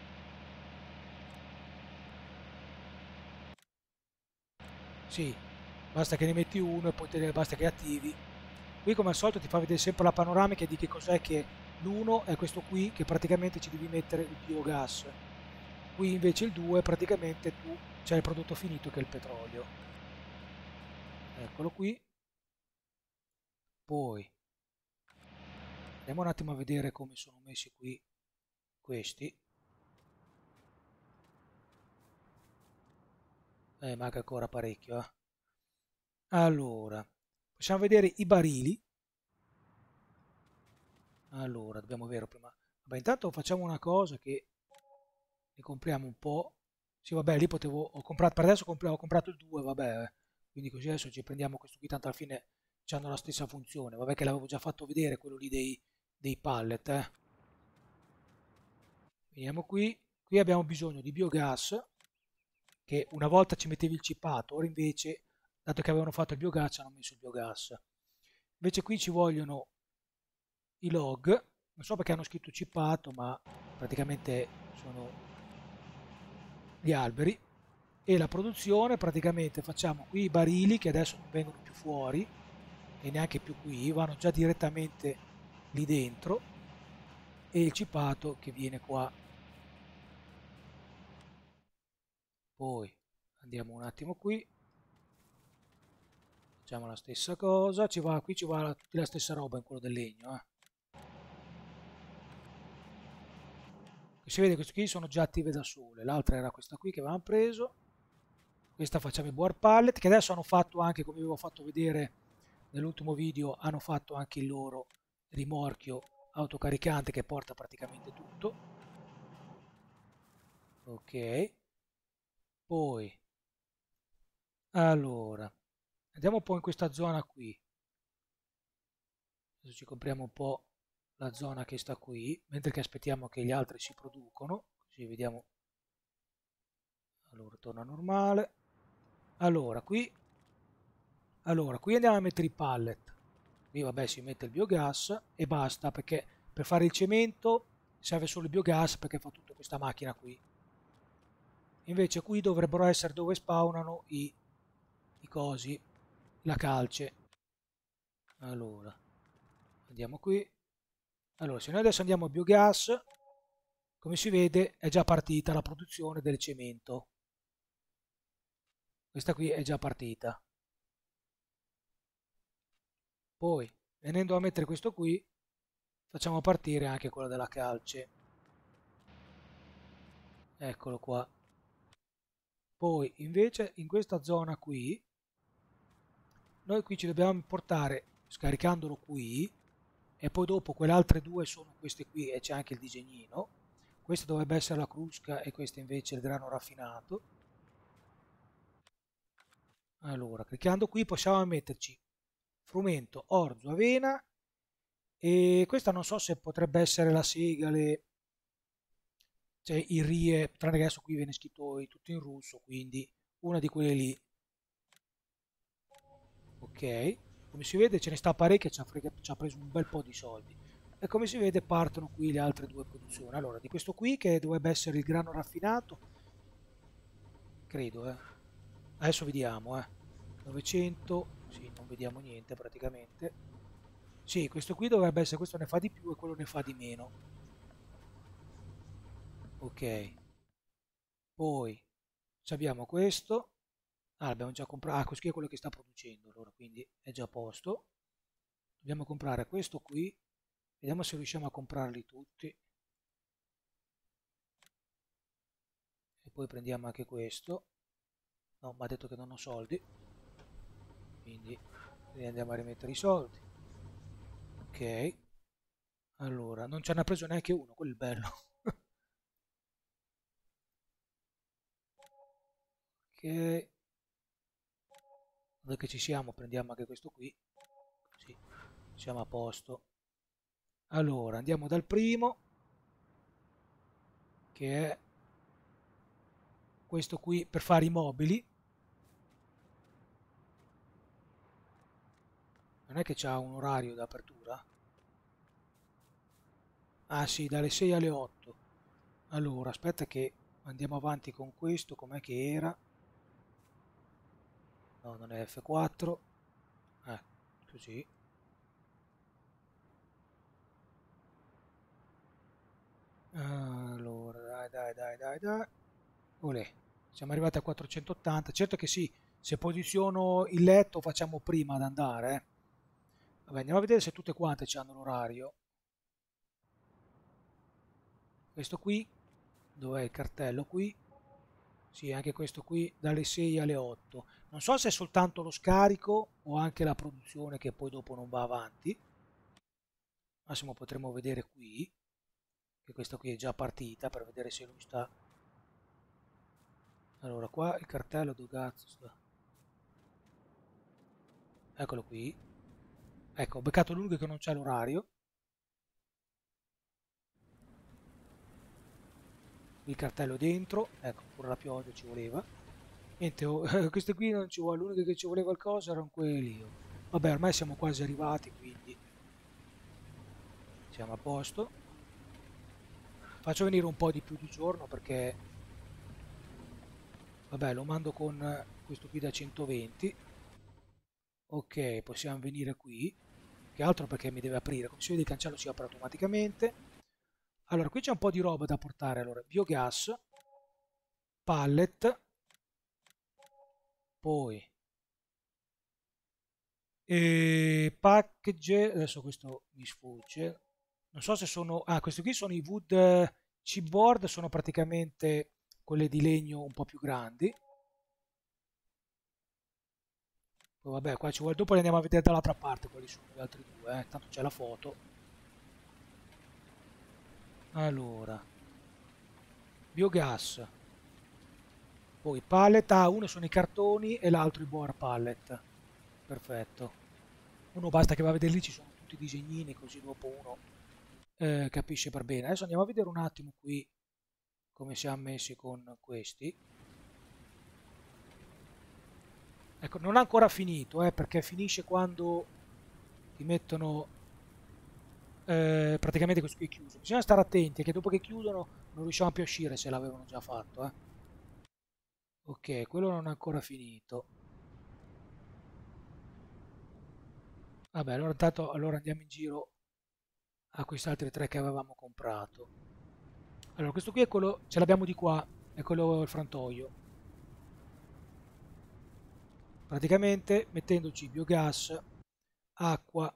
Sì basta che ne metti uno e poi te, basta che attivi. Qui come al solito ti fa vedere sempre la panoramica di che cos'è che l'1 è questo qui che praticamente ci devi mettere il biogas. Qui invece il 2 praticamente tu c'è il prodotto finito che è il petrolio. Eccolo qui. Poi andiamo un attimo a vedere come sono messi qui questi eh, manca ancora parecchio eh. allora possiamo vedere i barili allora dobbiamo avere prima Beh, intanto facciamo una cosa che ne compriamo un po'. Sì, vabbè, lì potevo... Ho comprato, per adesso ho comprato il 2, vabbè. Eh. Quindi così adesso ci prendiamo questo qui, tanto alla fine hanno la stessa funzione. Vabbè che l'avevo già fatto vedere, quello lì dei, dei pallet. Eh. Veniamo qui. Qui abbiamo bisogno di biogas, che una volta ci mettevi il cipato, ora invece, dato che avevano fatto il biogas, hanno messo il biogas. Invece qui ci vogliono i log, non so perché hanno scritto cipato, ma praticamente sono gli alberi. E la produzione praticamente facciamo qui i barili che adesso non vengono più fuori e neanche più qui, vanno già direttamente lì dentro e il cipato che viene qua. Poi andiamo un attimo qui, facciamo la stessa cosa, ci va, qui ci va la, la stessa roba in quello del legno. Eh. si vede queste qui sono già attive da sole. L'altra era questa qui che avevamo preso. Questa facciamo i board pallet che adesso hanno fatto anche come vi avevo fatto vedere nell'ultimo video hanno fatto anche il loro rimorchio autocaricante che porta praticamente tutto. Ok poi allora andiamo un po' in questa zona qui. Adesso ci compriamo un po' la zona che sta qui mentre che aspettiamo che gli altri si producono così vediamo. Allora torna normale. Allora qui allora qui andiamo a mettere i pallet. Qui vabbè si mette il biogas e basta perché per fare il cemento serve solo il biogas perché fa tutta questa macchina qui invece qui dovrebbero essere dove spawnano i, i cosi la calce. Allora andiamo qui. Allora se noi adesso andiamo a biogas come si vede è già partita la produzione del cemento. Questa qui è già partita. Poi venendo a mettere questo qui facciamo partire anche quello della calce. Eccolo qua poi invece in questa zona qui noi qui ci dobbiamo portare scaricandolo qui e poi dopo quelle altre due sono queste qui e c'è anche il disegnino. Questa dovrebbe essere la crusca e questa invece il grano raffinato. Allora cliccando qui possiamo metterci frumento, orzo, avena e questa non so se potrebbe essere la segale cioè il rie tranne che adesso qui viene scritto tutto in russo quindi una di quelle lì. Ok. Come si vede ce ne sta parecchia ci ha, ci ha preso un bel po' di soldi. E come si vede partono qui le altre due produzioni. Allora di questo qui che dovrebbe essere il grano raffinato credo eh. Adesso vediamo eh. 900 sì, non vediamo niente praticamente. Sì, questo qui dovrebbe essere, questo ne fa di più e quello ne fa di meno. Ok. Poi abbiamo questo. Ah, abbiamo già comprato. Ah, questo qui è quello che sta producendo, allora, quindi è già a posto. Dobbiamo comprare questo qui. Vediamo se riusciamo a comprarli tutti. E poi prendiamo anche questo. No, mi ha detto che non ho soldi quindi andiamo a rimettere i soldi ok allora non ce n'ha preso neanche uno quello è bello ora che ci siamo prendiamo anche questo qui così siamo a posto allora andiamo dal primo che è questo qui per fare i mobili non è che c'ha un orario d'apertura? Ah sì, dalle 6 alle 8. Allora, aspetta che andiamo avanti con questo, com'è che era? No, non è F4. Eh, così. Allora, dai, dai, dai, dai, dai. Olè, siamo arrivati a 480. Certo che sì, se posiziono il letto facciamo prima ad andare, eh. Vabbè, andiamo a vedere se tutte quante hanno l'orario. Questo qui, dov'è il cartello qui? Sì, anche questo qui dalle 6 alle 8. Non so se è soltanto lo scarico o anche la produzione che poi dopo non va avanti. Massimo potremo vedere qui, che questa qui è già partita per vedere se lui sta. Allora qua il cartello dove cazzo sta. Eccolo qui. Ecco ho beccato l'unico che non c'è l'orario. Il cartello dentro ecco pure la pioggia ci voleva niente oh, queste qui non ci vuole l'unico che ci voleva qualcosa erano quelli. Vabbè ormai siamo quasi arrivati quindi siamo a posto. Faccio venire un po' di più di giorno perché vabbè lo mando con questo qui da 120 ok possiamo venire qui. Che altro perché mi deve aprire? Come si vede il cancello si apre automaticamente. Allora qui c'è un po' di roba da portare allora biogas pallet poi e package adesso questo mi sfugge non so se sono ah questi qui sono i wood chipboard sono praticamente quelle di legno un po' più grandi poi vabbè qua ci vuole dopo li andiamo a vedere dall'altra parte quali sono gli altri due eh. tanto c'è la foto allora biogas poi pallet ah uno sono i cartoni e l'altro i board pallet perfetto uno basta che va a vedere lì ci sono tutti i disegnini così dopo uno eh, capisce per bene. Adesso andiamo a vedere un attimo qui come siamo messi con questi. Ecco, non ha ancora finito, eh, perché finisce quando ti mettono eh, praticamente questo qui è chiuso. Bisogna stare attenti, che dopo che chiudono non riusciamo più a uscire se l'avevano già fatto. Eh. Ok, quello non è ancora finito. Vabbè, allora intanto allora andiamo in giro a questi altri tre che avevamo comprato. Allora, questo qui è quello, ce l'abbiamo di qua, è quello il frantoio. Praticamente mettendoci biogas, acqua,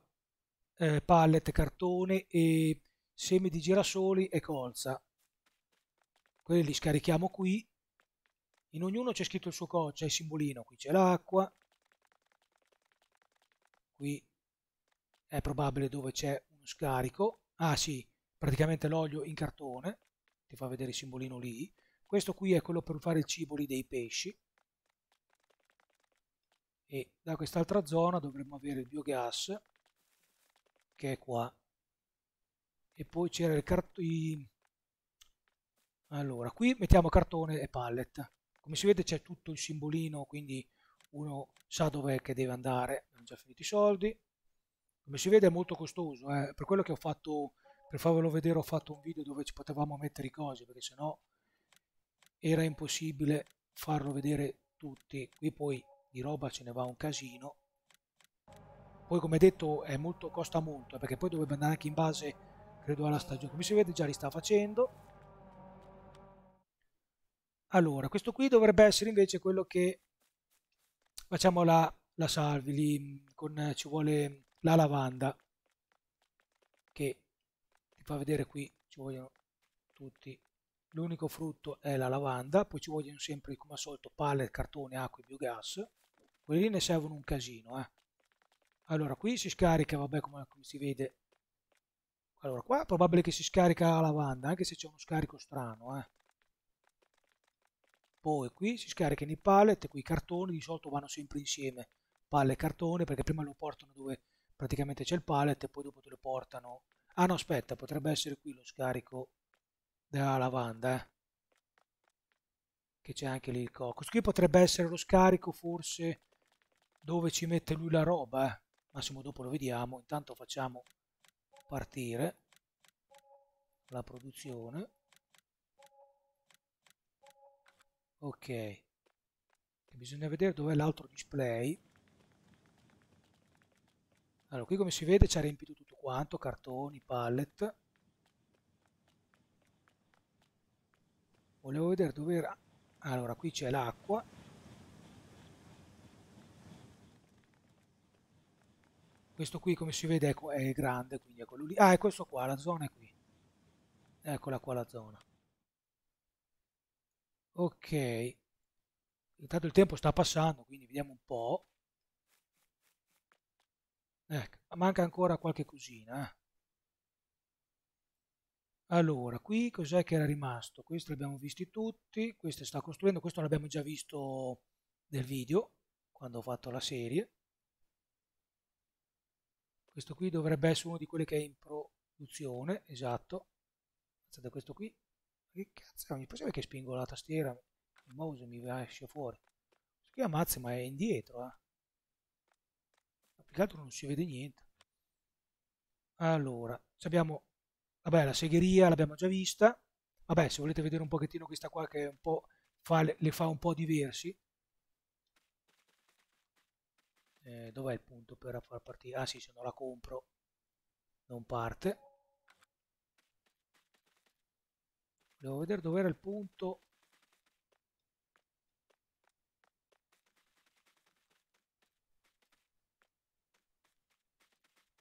eh, pallet, cartone e semi di girasoli e colza. Quelli li scarichiamo qui. In ognuno c'è scritto il suo codice, c'è il simbolino, qui c'è l'acqua. Qui è probabile dove c'è scarico. Ah sì, praticamente l'olio in cartone, ti fa vedere il simbolino lì. Questo qui è quello per fare il cibo lì dei pesci. E da quest'altra zona dovremmo avere il biogas, che è qua. E poi c'era il cartone... Allora, qui mettiamo cartone e pallet. Come si vede c'è tutto il simbolino, quindi uno sa dov'è che deve andare. Abbiamo già finito i soldi come si vede è molto costoso eh? per quello che ho fatto per farvelo vedere ho fatto un video dove ci potevamo mettere i cosi perché sennò era impossibile farlo vedere tutti qui poi di roba ce ne va un casino poi come detto è molto, costa molto perché poi dovrebbe andare anche in base credo alla stagione come si vede già li sta facendo allora questo qui dovrebbe essere invece quello che facciamo la, la salvi lì con ci vuole la lavanda che ti fa vedere qui ci vogliono tutti l'unico frutto è la lavanda poi ci vogliono sempre come al solito palle, cartone, acqua e biogas quelli lì ne servono un casino eh. allora qui si scarica vabbè come, come si vede allora qua è probabile che si scarica la lavanda anche se c'è uno scarico strano eh. Poi qui si scaricano i pallet qui i cartoni di solito vanno sempre insieme palle e cartone perché prima lo portano dove praticamente c'è il pallet e poi dopo te lo portano ah no aspetta potrebbe essere qui lo scarico della lavanda eh? che c'è anche lì il cocos qui potrebbe essere lo scarico forse dove ci mette lui la roba eh? massimo dopo lo vediamo intanto facciamo partire la produzione ok bisogna vedere dov'è l'altro display allora, qui come si vede ci ha riempito tutto quanto, cartoni, pallet. Volevo vedere dove era. Allora, qui c'è l'acqua. Questo qui come si vede è grande, quindi quello lì. Ah, è questo qua, la zona è qui. Eccola qua la zona. Ok. Intanto il tempo sta passando, quindi vediamo un po'. Ecco, manca ancora qualche cosina. Eh. Allora, qui cos'è che era rimasto? Questo l'abbiamo visti tutti, questo sta costruendo, questo l'abbiamo già visto nel video, quando ho fatto la serie. Questo qui dovrebbe essere uno di quelli che è in produzione, esatto. Guardate questo qui. Che cazzo, è possibile che spingo la tastiera, il mouse mi esce fuori. Questo qui ammazza ma è indietro, eh. Altro non si vede niente. Allora, abbiamo Vabbè, la segheria l'abbiamo già vista. Vabbè, se volete vedere un pochettino questa qua che un po' fa, le fa un po' diversi. Eh, dov'è il punto per far partire? Ah sì, se non la compro non parte. Devo vedere dov'era il punto.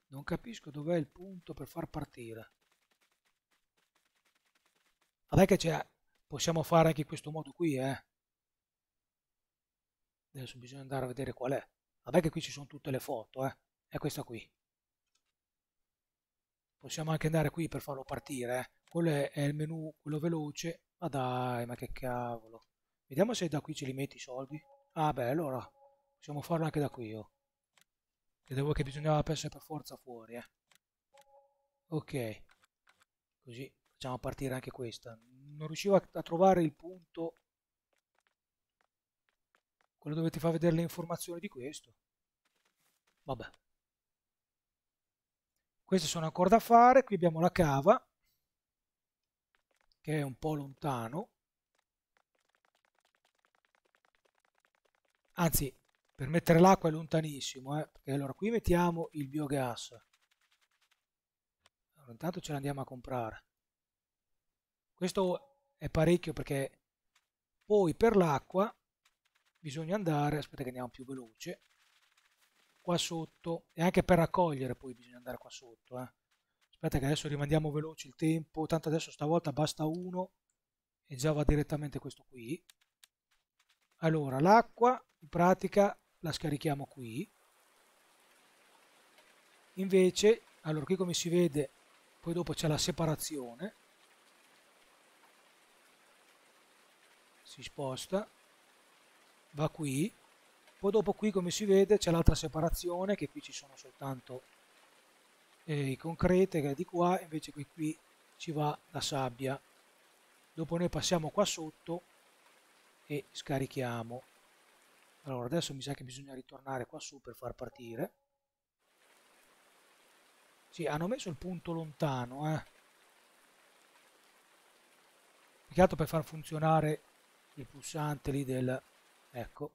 Non capisco dov'è il punto per far partire. Vabbè che c'è, possiamo fare anche in questo modo qui, eh. Adesso bisogna andare a vedere qual è. Vabbè che qui ci sono tutte le foto, eh. È questa qui. Possiamo anche andare qui per farlo partire, eh. Quello è, è il menu, quello veloce. Ma dai, ma che cavolo. Vediamo se da qui ce li metti i soldi. Ah beh, allora possiamo farlo anche da qui, oh. Credevo che bisognava essere per forza fuori, eh. Ok. Così facciamo partire anche questa. Non riuscivo a, a trovare il punto, quello dove ti fa vedere le informazioni di questo. Vabbè. Queste sono ancora da fare, qui abbiamo la cava, che è un po' lontano. Anzi, per mettere l'acqua è lontanissimo, eh? allora qui mettiamo il biogas. Allora, intanto ce l'andiamo a comprare. Questo è parecchio perché poi per l'acqua bisogna andare, aspetta che andiamo più veloce, qua sotto e anche per raccogliere poi bisogna andare qua sotto. Eh. Aspetta che adesso rimandiamo veloce il tempo, tanto adesso stavolta basta uno e già va direttamente questo qui. Allora, l'acqua in pratica la scarichiamo qui. Invece, allora qui come si vede, poi dopo c'è la separazione si sposta, va qui, poi dopo qui come si vede c'è l'altra separazione che qui ci sono soltanto eh, concrete che è di qua, invece qui, qui ci va la sabbia. Dopo noi passiamo qua sotto e scarichiamo. Allora adesso mi sa che bisogna ritornare qua su per far partire. Sì, hanno messo il punto lontano, eh. Più per far funzionare il pulsante lì del ecco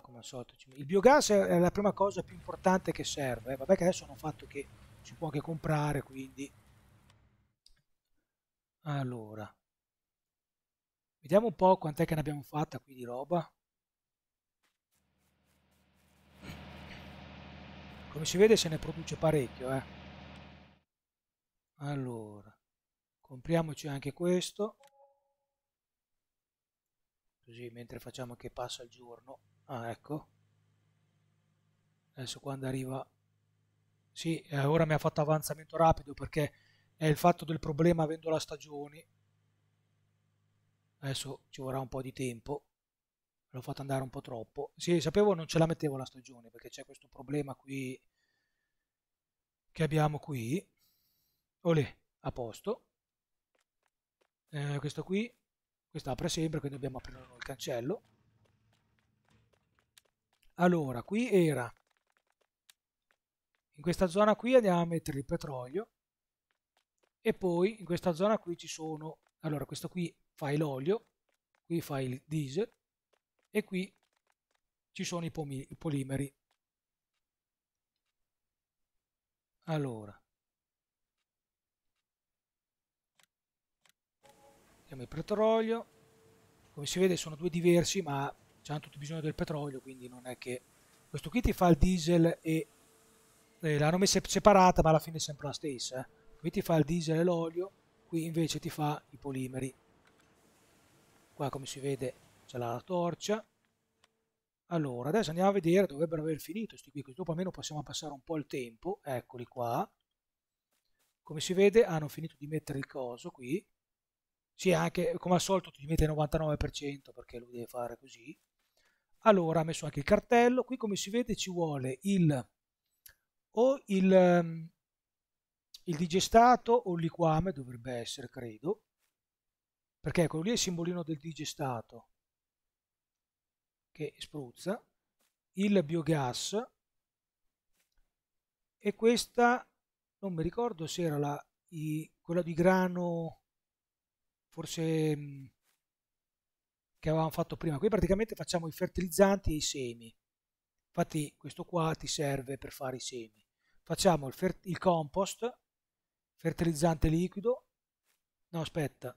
come al solito il biogas è la prima cosa più importante che serve eh. vabbè che adesso hanno fatto che si può anche comprare quindi. Allora. Vediamo un po' quant'è che ne abbiamo fatta qui di roba. Come si vede se ne produce parecchio eh. allora. Compriamoci anche questo. Così mentre facciamo che passa il giorno ah ecco. Adesso quando arriva sì eh, ora mi ha fatto avanzamento rapido perché è il fatto del problema avendo la stagione. Adesso ci vorrà un po' di tempo. L'ho fatto andare un po' troppo. Sì sapevo non ce la mettevo la stagione perché c'è questo problema qui che abbiamo qui. Olè a posto. Eh, questo qui questo apre sempre quindi dobbiamo aprire il cancello allora qui era in questa zona qui andiamo a mettere il petrolio e poi in questa zona qui ci sono allora questo qui fa l'olio qui fa il diesel e qui ci sono i, i polimeri. Allora abbiamo il petrolio. Come si vede sono due diversi ma hanno tutti bisogno del petrolio quindi non è che questo qui ti fa il diesel e eh, l'hanno messa separata ma alla fine è sempre la stessa eh. qui ti fa il diesel e l'olio qui invece ti fa i polimeri. Qua come si vede c'è la torcia. Allora adesso andiamo a vedere dovrebbero aver finito questi qui così dopo almeno possiamo passare un po' il tempo. Eccoli qua. Come si vede hanno finito di mettere il coso qui. Sì anche come al solito ti mette il 99% perché lo deve fare così allora ha messo anche il cartello. Qui come si vede ci vuole il o il, um, il digestato o il liquame dovrebbe essere credo. Perché quello lì è il simbolino del digestato che spruzza. Il biogas. E questa non mi ricordo se era la, i, quella di grano forse che avevamo fatto prima. Qui praticamente facciamo i fertilizzanti e i semi. Infatti questo qua ti serve per fare i semi. Facciamo il, il compost fertilizzante liquido. No aspetta.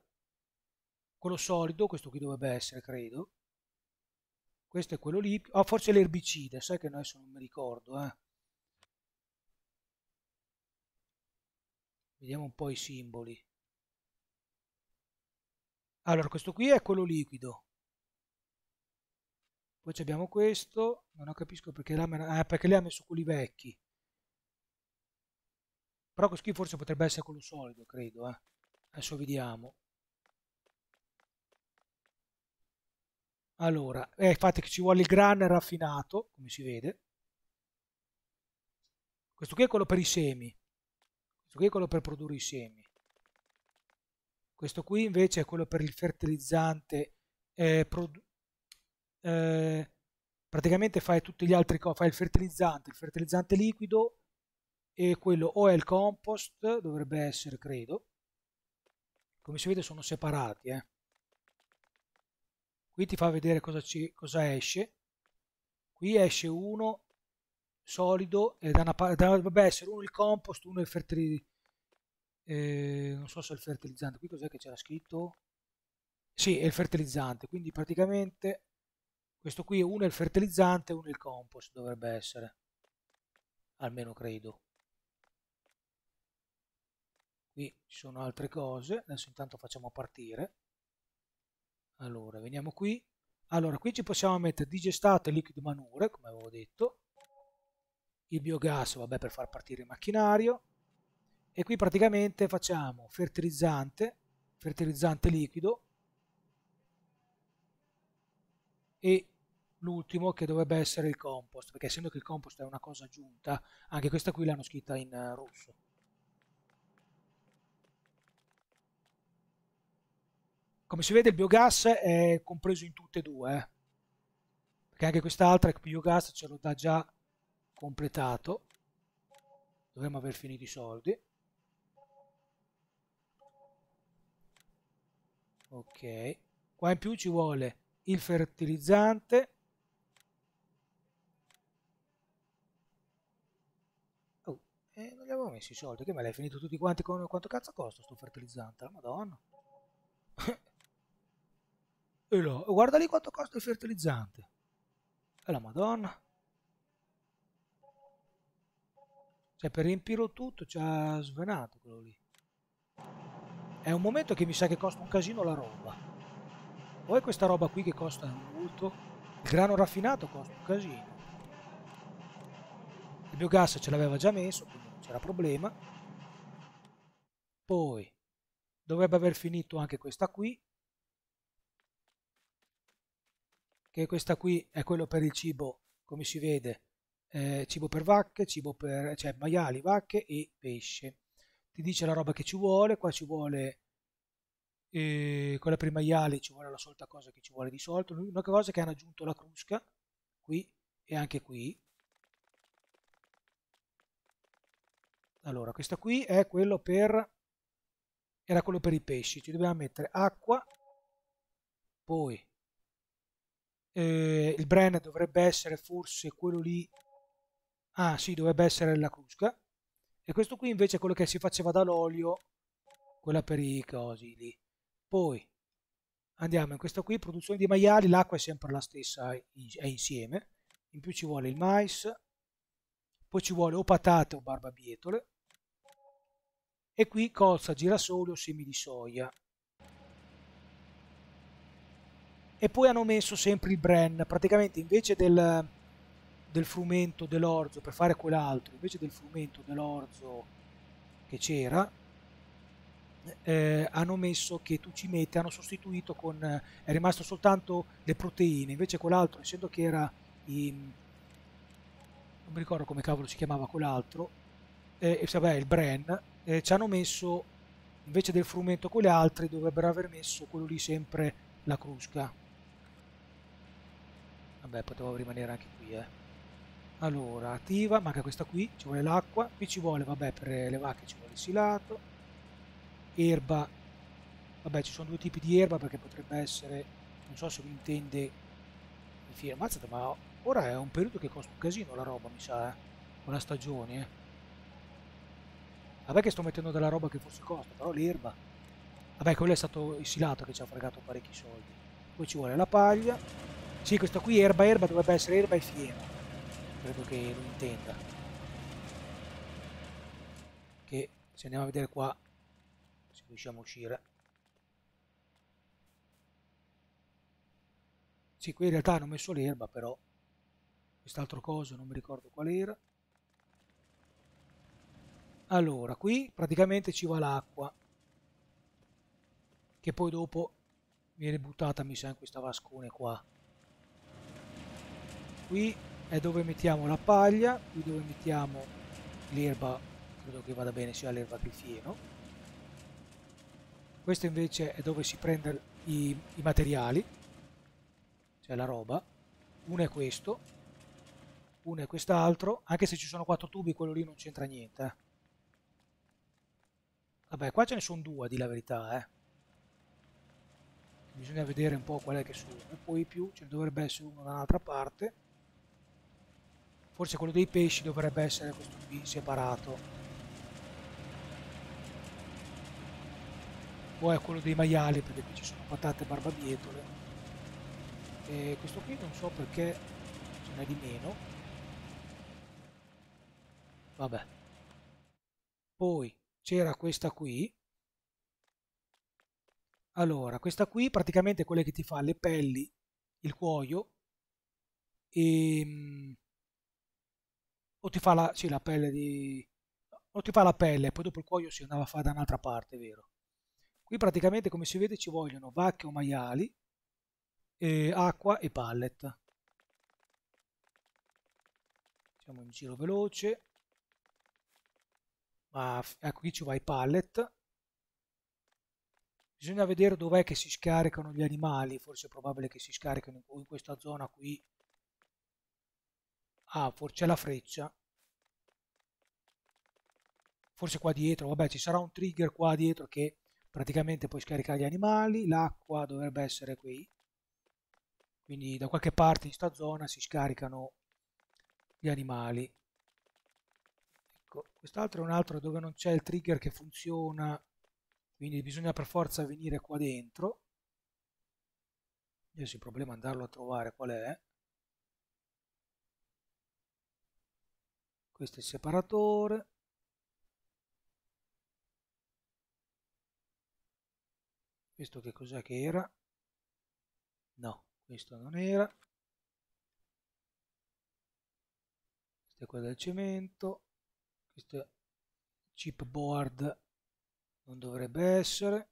Quello solido questo qui dovrebbe essere credo. Questo è quello lì. Oh, forse l'erbicida sai che adesso non mi ricordo eh. Vediamo un po' i simboli. Allora, questo qui è quello liquido. Poi abbiamo questo, non capisco perché eh, perché ha messo quelli vecchi. Però questo qui forse potrebbe essere quello solido, credo. Eh. Adesso vediamo. Allora, eh, infatti ci vuole il grano raffinato, come si vede. Questo qui è quello per i semi questo qui è quello per produrre i semi questo qui invece è quello per il fertilizzante eh, eh, praticamente fai tutti gli altri fai il fertilizzante il fertilizzante liquido e quello o è il compost dovrebbe essere credo come si vede sono separati eh. qui ti fa vedere cosa, ci, cosa esce qui esce uno solido e da una parte dovrebbe essere uno il compost, uno il fertilizzante. Eh, non so se è il fertilizzante, qui cos'è che c'era scritto? Sì, è il fertilizzante, quindi praticamente questo qui uno è il fertilizzante, uno è il compost, dovrebbe essere. Almeno credo. Qui ci sono altre cose, adesso intanto facciamo partire. Allora, veniamo qui. Allora, qui ci possiamo mettere digestato e liquido manure, come avevo detto il biogas vabbè, per far partire il macchinario e qui praticamente facciamo fertilizzante, fertilizzante liquido e l'ultimo che dovrebbe essere il compost, perché essendo che il compost è una cosa aggiunta, anche questa qui l'hanno scritta in uh, rosso. Come si vede il biogas è compreso in tutte e due, eh? perché anche quest'altra il biogas ce lo dà già completato dovremmo aver finito i soldi ok qua in più ci vuole il fertilizzante oh, eh, non gli avevo messi i soldi che me l'hai finito tutti quanti con quanto cazzo costa sto fertilizzante la madonna e là, guarda lì quanto costa il fertilizzante e la madonna Cioè, per riempirlo tutto ci ha svenato quello lì. È un momento che mi sa che costa un casino la roba. O è questa roba qui che costa molto. Il grano raffinato costa un casino. Il biogas ce l'aveva già messo, quindi c'era problema. Poi dovrebbe aver finito anche questa qui. Che questa qui è quello per il cibo, come si vede, eh, cibo per vacche, cibo per cioè maiali, vacche e pesce. Ti dice la roba che ci vuole, qua ci vuole eh, quella per i maiali, ci vuole la solita cosa che ci vuole di solito. L'unica cosa che hanno aggiunto la crusca qui e anche qui. Allora, questa qui è quello per era quello per i pesci, ci dobbiamo mettere acqua, poi eh, il Bren dovrebbe essere forse quello lì Ah sì, dovrebbe essere la crusca. E questo qui invece è quello che si faceva dall'olio, quella per i cosi lì. Poi andiamo in questa qui, produzione di maiali, l'acqua è sempre la stessa, è insieme. In più ci vuole il mais, poi ci vuole o patate o barbabietole. E qui colza, girasole o semi di soia. E poi hanno messo sempre il bren, praticamente invece del del frumento dell'orzo per fare quell'altro invece del frumento dell'orzo che c'era eh, hanno messo che tu ci metti, hanno sostituito con, è rimasto soltanto le proteine, invece quell'altro, essendo che era i, non mi ricordo come cavolo si chiamava quell'altro, eh, il Bren, eh, ci hanno messo, invece del frumento con le altre, dovrebbero aver messo quello lì sempre la crusca. Vabbè, potevo rimanere anche qui, eh. Allora, attiva, manca questa qui, ci vuole l'acqua, qui ci vuole, vabbè, per le vacche ci vuole il silato, erba, vabbè, ci sono due tipi di erba perché potrebbe essere, non so se lo intende il fiero, ammazzate, ma ora è un periodo che costa un casino la roba, mi sa, eh, con la stagione, eh. Vabbè che sto mettendo della roba che forse costa, però l'erba, vabbè, quello è stato il silato che ci ha fregato parecchi soldi, poi ci vuole la paglia, sì, questa qui erba, erba, dovrebbe essere erba e fieno. Credo che lo intenda. Che se andiamo a vedere qua se riusciamo a uscire. Sì qui in realtà hanno messo l'erba però quest'altro coso non mi ricordo qual era allora qui praticamente ci va l'acqua che poi dopo viene buttata mi sa in questa vascone qua qui è dove mettiamo la paglia, qui dove mettiamo l'erba, credo che vada bene sia l'erba che il fieno. Questo invece è dove si prende i, i materiali, cioè la roba. Uno è questo, uno è quest'altro, anche se ci sono quattro tubi quello lì non c'entra niente. Eh. Vabbè, qua ce ne sono due, di la verità, eh. Bisogna vedere un po' qual è che sono. E poi più ce ne dovrebbe essere uno da un'altra parte Forse quello dei pesci dovrebbe essere questo qui separato. Poi è quello dei maiali perché qui ci sono patate e barbabietole. E questo qui non so perché ce n'è di meno. Vabbè. Poi c'era questa qui. Allora, questa qui praticamente è quella che ti fa le pelli, il cuoio e ehm, o ti fa la, sì, la pelle di... o ti fa la pelle poi dopo il cuoio si andava a fare da un'altra parte, vero? Qui praticamente come si vede ci vogliono vacche o maiali, e acqua e pallet. Facciamo un giro veloce. Ma ecco qui ci va i pallet. Bisogna vedere dov'è che si scaricano gli animali, forse è probabile che si scaricano in questa zona qui Ah, forse la freccia. Forse qua dietro, vabbè, ci sarà un trigger qua dietro che praticamente puoi scaricare gli animali. L'acqua dovrebbe essere qui. Quindi da qualche parte in sta zona si scaricano gli animali. Ecco, quest'altro è un altro dove non c'è il trigger che funziona. Quindi bisogna per forza venire qua dentro. Adesso il problema è andarlo a trovare qual è. questo è il separatore questo che cos'è che era no questo non era questo è quello del cemento questo chipboard non dovrebbe essere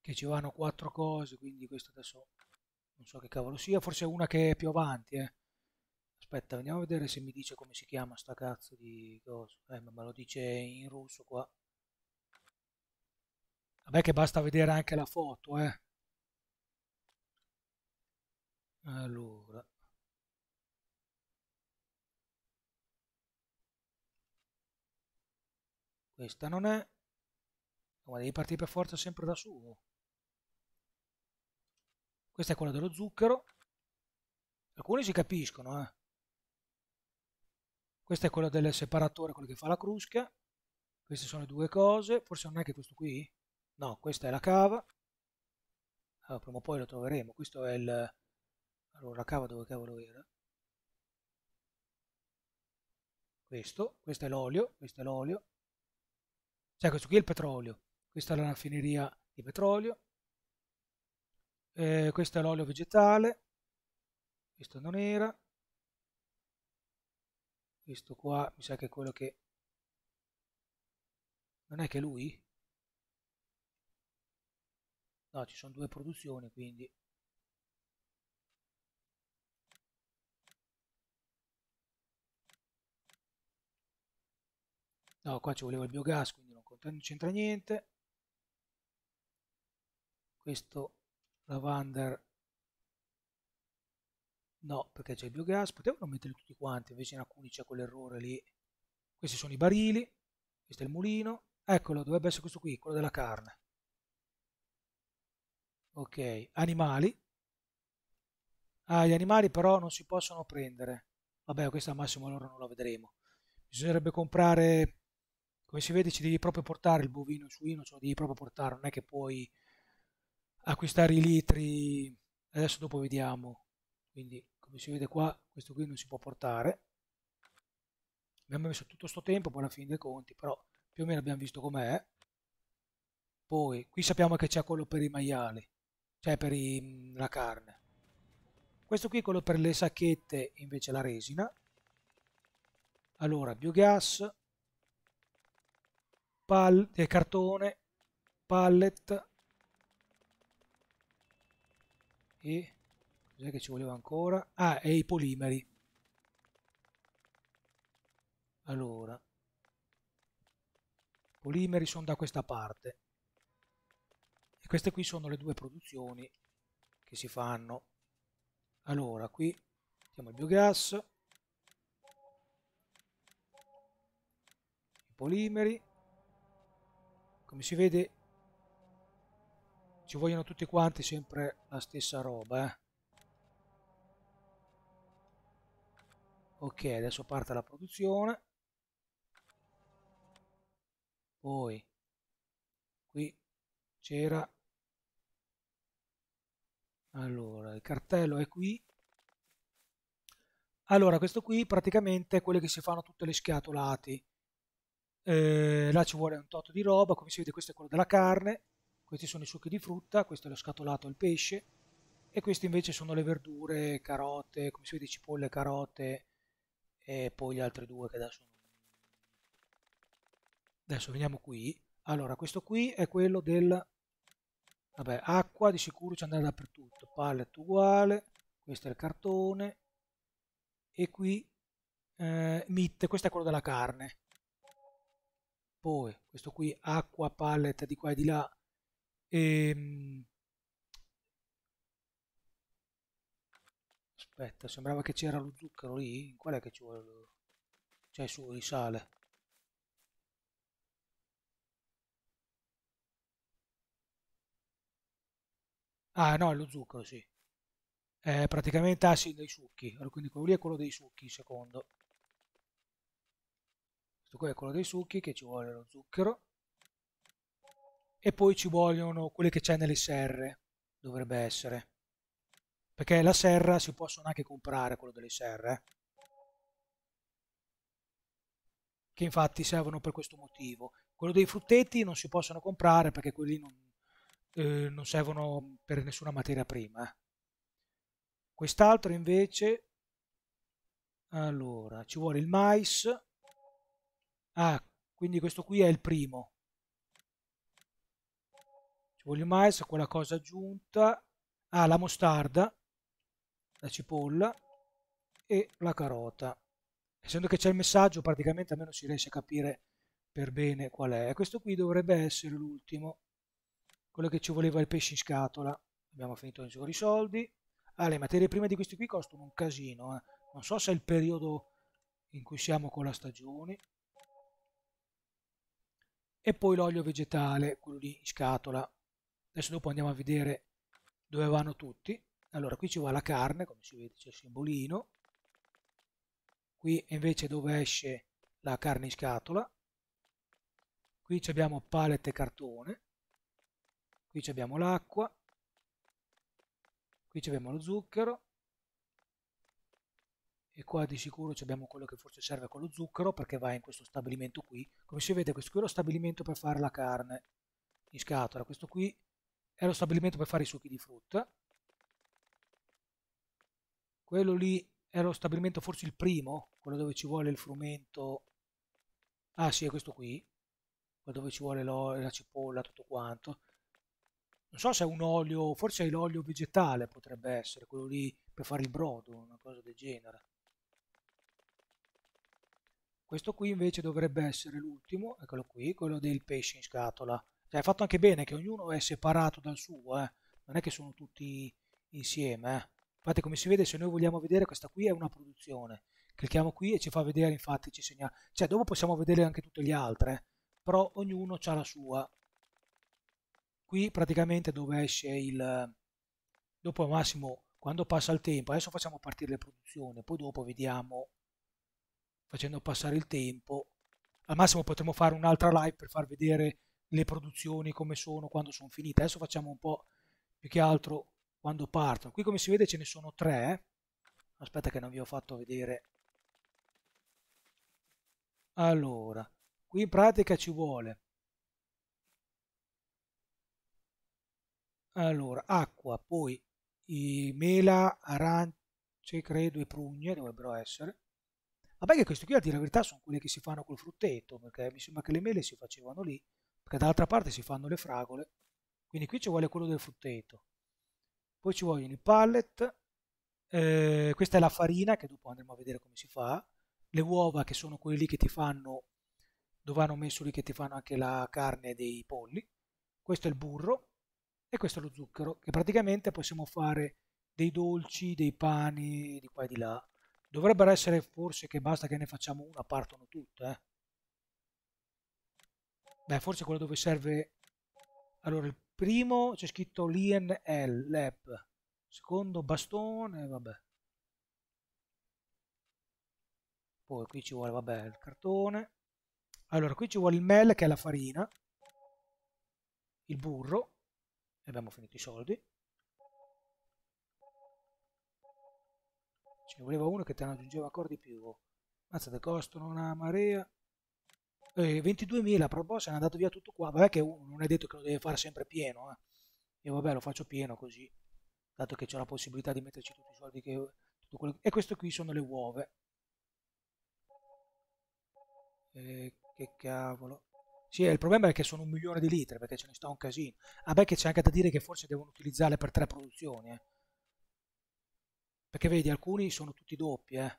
che ci vanno quattro cose quindi questo adesso non so che cavolo sia, forse una che è più avanti, eh. Aspetta, andiamo a vedere se mi dice come si chiama sta cazzo di cosa. Eh, ma lo dice in russo qua. Vabbè che basta vedere anche la foto, eh. Allora. Questa non è. Ma devi partire per forza sempre da su. Questa è quella dello zucchero. Alcuni si capiscono, eh. Questa è quella del separatore, quello che fa la crusca. Queste sono due cose. Forse non è che questo qui? No, questa è la cava. Allora, prima o poi lo troveremo. Questo è il... Allora, la cava dove cavolo era? Questo, questo è l'olio, questo è l'olio. Cioè, questo qui è il petrolio. Questa è la raffineria di petrolio. Eh, questo è l'olio vegetale. Questo non era. Questo qua mi sa che è quello che non è che lui? No ci sono due produzioni quindi. No qua ci voleva il biogas quindi non c'entra niente. Questo lavander no perché c'è il biogas potevano metterli tutti quanti invece in alcuni c'è quell'errore lì. Questi sono i barili questo è il mulino. Eccolo dovrebbe essere questo qui quello della carne. Ok animali. Ah gli animali però non si possono prendere. Vabbè questo al massimo allora non lo vedremo. Bisognerebbe comprare come si vede ci devi proprio portare il bovino il suino ce lo devi proprio portare non è che puoi acquistare i litri. Adesso dopo vediamo. Quindi come si vede qua questo qui non si può portare. Abbiamo messo tutto questo tempo poi alla fine dei conti però più o meno abbiamo visto com'è. Poi qui sappiamo che c'è quello per i maiali cioè per i, la carne. Questo qui è quello per le sacchette invece la resina. Allora biogas pal eh, cartone pallet e cos'è che ci voleva ancora? Ah, e i polimeri. Allora, i polimeri sono da questa parte e queste qui sono le due produzioni che si fanno. Allora, qui mettiamo il biogas, i polimeri, come si vede ci vogliono tutti quanti sempre la stessa roba eh. ok adesso parte la produzione. Poi qui c'era allora il cartello è qui. Allora questo qui praticamente è quello che si fanno tutte le scatolati eh, là ci vuole un tot di roba come si vede questo è quello della carne questi sono i succhi di frutta, questo è lo scatolato al pesce e questi invece sono le verdure, carote, come si vede cipolle, carote e poi gli altri due che adesso adesso veniamo qui. Allora questo qui è quello del vabbè acqua di sicuro ci andrà dappertutto. Pallet uguale questo è il cartone e qui eh, meat questo è quello della carne poi questo qui acqua pallet di qua e di là Ehm... Aspetta, sembrava che c'era lo zucchero lì. Qual è che ci vuole? C'è su risale. Ah, no, è lo zucchero, sì. È praticamente acido dei succhi. Quindi quello lì è quello dei succhi, secondo. Qui è quello dei succhi che ci vuole lo zucchero e poi ci vogliono quelle che c'è nelle serre, dovrebbe essere. Perché la serra si possono anche comprare, quello delle serre. Che infatti servono per questo motivo. Quello dei fruttetti non si possono comprare perché quelli non, eh, non servono per nessuna materia prima. Quest'altro invece... Allora, ci vuole il mais. Ah, quindi questo qui è il primo ci voglio mais, quella cosa aggiunta. Ah, la mostarda, la cipolla e la carota. Essendo che c'è il messaggio, praticamente almeno si riesce a capire per bene qual è. Questo qui dovrebbe essere l'ultimo, quello che ci voleva il pesce in scatola. Abbiamo finito i soldi. Ah, le materie prime di questi qui costano un casino. Eh. Non so se è il periodo in cui siamo con la stagione. E poi l'olio vegetale, quello lì in scatola, adesso dopo andiamo a vedere dove vanno tutti. Allora qui ci va la carne come si vede c'è il simbolino. Qui invece dove esce la carne in scatola. Qui abbiamo palette e cartone. Qui abbiamo l'acqua. Qui abbiamo lo zucchero e qua di sicuro abbiamo quello che forse serve con lo zucchero perché va in questo stabilimento qui come si vede questo qui è lo stabilimento per fare la carne in scatola questo qui è lo stabilimento per fare i succhi di frutta. Quello lì è lo stabilimento forse il primo, quello dove ci vuole il frumento. Ah sì, è questo qui, quello dove ci vuole la cipolla, tutto quanto. Non so se è un olio, forse è l'olio vegetale, potrebbe essere, quello lì per fare il brodo, una cosa del genere. Questo qui invece dovrebbe essere l'ultimo, eccolo qui, quello del pesce in scatola. Cioè, è fatto anche bene che ognuno è separato dal suo, eh. non è che sono tutti insieme. Eh. Infatti come si vede se noi vogliamo vedere questa qui è una produzione. Clicchiamo qui e ci fa vedere infatti ci segna. Cioè dopo possiamo vedere anche tutte le altre, però ognuno ha la sua. Qui praticamente dove esce il... Dopo al massimo quando passa il tempo, adesso facciamo partire le produzioni, poi dopo vediamo facendo passare il tempo. Al massimo potremo fare un'altra live per far vedere le produzioni come sono quando sono finite. Adesso facciamo un po' più che altro quando partono. Qui come si vede ce ne sono tre. Aspetta che non vi ho fatto vedere. Allora, qui in pratica ci vuole allora, acqua, poi mela, arance, credo, e prugne dovrebbero essere. Vabbè che questi qui a dire la verità sono quelli che si fanno col frutteto, perché mi sembra che le mele si facevano lì, perché dall'altra parte si fanno le fragole, quindi qui ci vuole quello del frutteto poi ci vogliono i pallet, eh, questa è la farina che dopo andremo a vedere come si fa, le uova che sono quelli che ti fanno, dove hanno messo lì che ti fanno anche la carne dei polli, questo è il burro e questo è lo zucchero, che praticamente possiamo fare dei dolci, dei pani di qua e di là. Dovrebbero essere forse che basta che ne facciamo una, partono tutte. Eh. Beh, forse quello dove serve... Allora, il Primo c'è scritto Lien L. Secondo bastone, vabbè. Poi qui ci vuole, vabbè, il cartone. Allora, qui ci vuole il mel, che è la farina. Il burro. E abbiamo finito i soldi. Ce ne voleva uno che te ne aggiungeva ancora di più. Mazza, te costano una marea eh, 22.000 però ne è andato via tutto qua vabbè che non è detto che lo deve fare sempre pieno eh. io vabbè lo faccio pieno così dato che c'è la possibilità di metterci tutti i soldi che quello... e questo qui sono le uova eh, che cavolo sì, il problema è che sono un milione di litri perché ce ne sta un casino. Ah beh, che c'è anche da dire che forse devono utilizzarle per tre produzioni. Eh. Perché vedi, alcuni sono tutti doppi. Eh.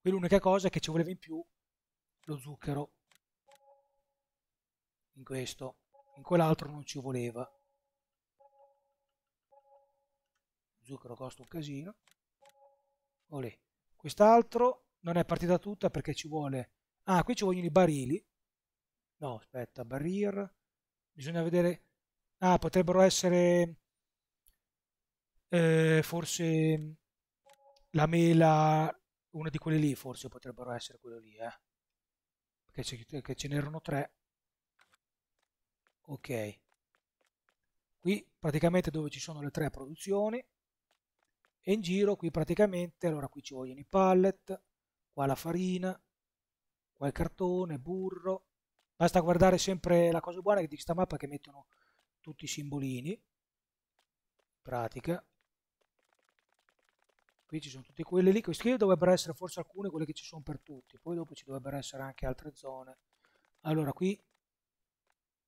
Qui l'unica cosa è che ci voleva in più lo zucchero in questo in quell'altro non ci voleva zucchero costa un casino Olè. quest'altro non è partita tutta perché ci vuole ah qui ci vogliono i barili no aspetta barrier bisogna vedere ah potrebbero essere eh, forse la mela una di quelle lì forse potrebbero essere quelle lì eh. Che ce n'erano tre. Ok. Qui praticamente dove ci sono le tre produzioni. E in giro qui praticamente allora qui ci vogliono i pallet qua la farina qua il cartone burro. Basta guardare sempre la cosa buona di questa mappa che mettono tutti i simbolini. In pratica qui ci sono tutti quelli lì questi dovrebbero essere forse alcune quelle che ci sono per tutti poi dopo ci dovrebbero essere anche altre zone. Allora qui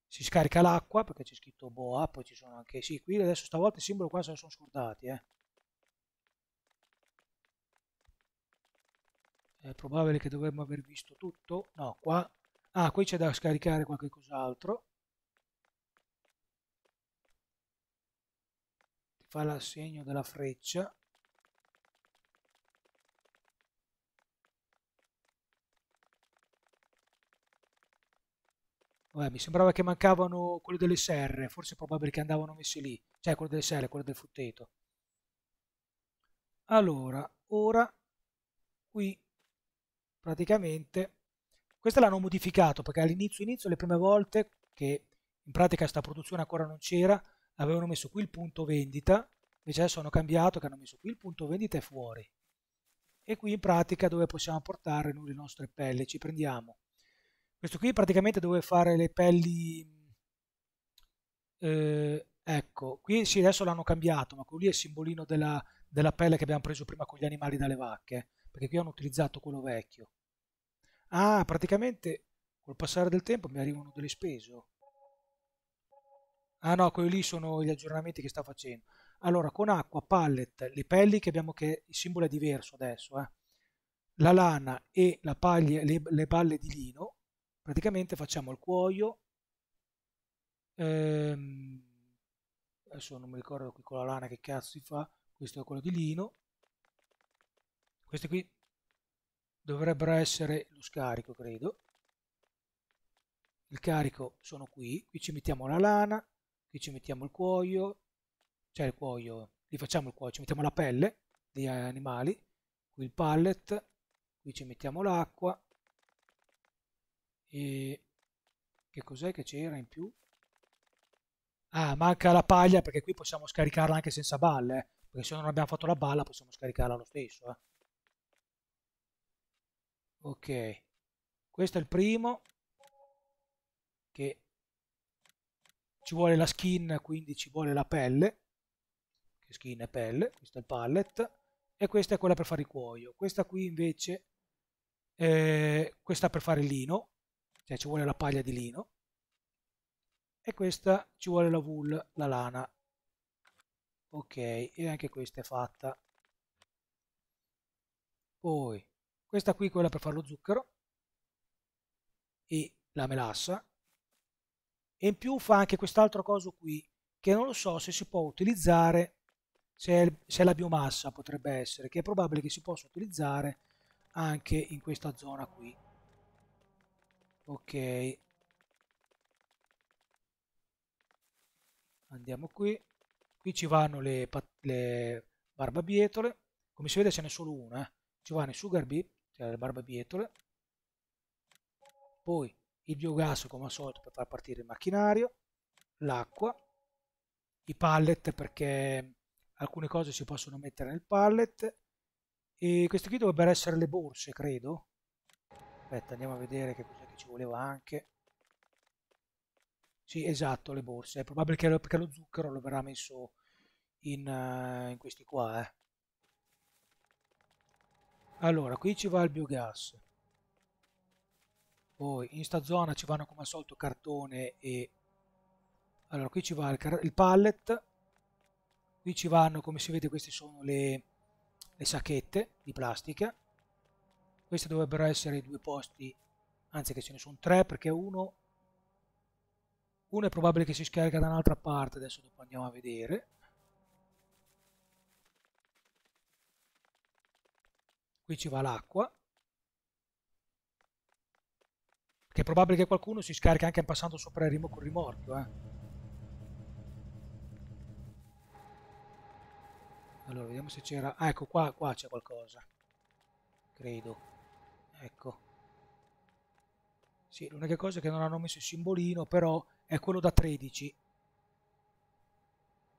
si scarica l'acqua perché c'è scritto boa poi ci sono anche sì qui adesso stavolta il simbolo qua se lo sono scordati eh. è probabile che dovremmo aver visto tutto. No qua ah qui c'è da scaricare qualche cos'altro. Fa l'assegno della freccia Vabbè, mi sembrava che mancavano quelli delle serre, forse è probabile che andavano messi lì. Cioè, quello delle serre, quello del frutteto. Allora, ora, qui, praticamente, questo l'hanno modificato, perché all'inizio, inizio, le prime volte, che in pratica questa produzione ancora non c'era, avevano messo qui il punto vendita, invece adesso hanno cambiato, che hanno messo qui il punto vendita e fuori. E qui in pratica dove possiamo portare noi le nostre pelle, ci prendiamo questo qui praticamente dove fare le pelli... Eh, ecco, qui sì, adesso l'hanno cambiato, ma quello lì è il simbolino della, della pelle che abbiamo preso prima con gli animali dalle vacche, perché qui hanno utilizzato quello vecchio. Ah, praticamente col passare del tempo mi arrivano delle spese. Ah no, quelli lì sono gli aggiornamenti che sta facendo. Allora, con acqua, pallet, le pelli che abbiamo che il simbolo è diverso adesso, eh. La lana e la paglia, le, le balle di lino, praticamente facciamo il cuoio. Ehm, adesso non mi ricordo qui con la lana che cazzo si fa, questo è quello di lino. Questi qui dovrebbero essere lo scarico, credo. Il carico sono qui, qui ci mettiamo la lana, qui ci mettiamo il cuoio, cioè il cuoio, li facciamo il cuoio, ci mettiamo la pelle degli animali, qui il pallet, qui ci mettiamo l'acqua e che cos'è che c'era in più? Ah, manca la paglia perché qui possiamo scaricarla anche senza balle, eh? perché se non abbiamo fatto la balla possiamo scaricarla lo stesso. Eh? Ok, questo è il primo che ci vuole la skin, quindi ci vuole la pelle, che skin è pelle, questo è il pallet, e questa è quella per fare il cuoio. Questa qui invece, eh, questa per fare il lino, cioè ci vuole la paglia di lino, e questa ci vuole la wool, la lana. Ok, e anche questa è fatta. Poi, questa qui è quella per fare lo zucchero e la melassa e in più fa anche quest'altro coso qui che non lo so se si può utilizzare se è, la biomassa potrebbe essere che è probabile che si possa utilizzare anche in questa zona qui ok. Andiamo qui. Qui ci vanno le, le barbabietole. Come si vede ce n'è solo una eh. ci vanno i sugar bee cioè le barbabietole. Poi il biogas come al solito per far partire il macchinario, l'acqua, i pallet perché alcune cose si possono mettere nel pallet. E queste qui dovrebbero essere le borse credo. Aspetta andiamo a vedere che cos'è ci voleva anche. Sì esatto le borse. È probabile che perché lo zucchero lo verrà messo in, uh, in questi qua eh. allora qui ci va il biogas. Poi in sta zona ci vanno come al solito cartone e allora qui ci va il, il pallet. Qui ci vanno come si vede queste sono le, le sacchette di plastica. Questi dovrebbero essere i due posti anzi che ce ne sono tre perché uno uno è probabile che si scarica da un'altra parte adesso dopo andiamo a vedere qui ci va l'acqua che è probabile che qualcuno si scarica anche passando sopra il rimo con il rimorchio. Eh. Allora, vediamo se c'era... Ah, ecco, qua, qua c'è qualcosa. Credo. Ecco. Sì, l'unica cosa è che non hanno messo il simbolino, però è quello da 13.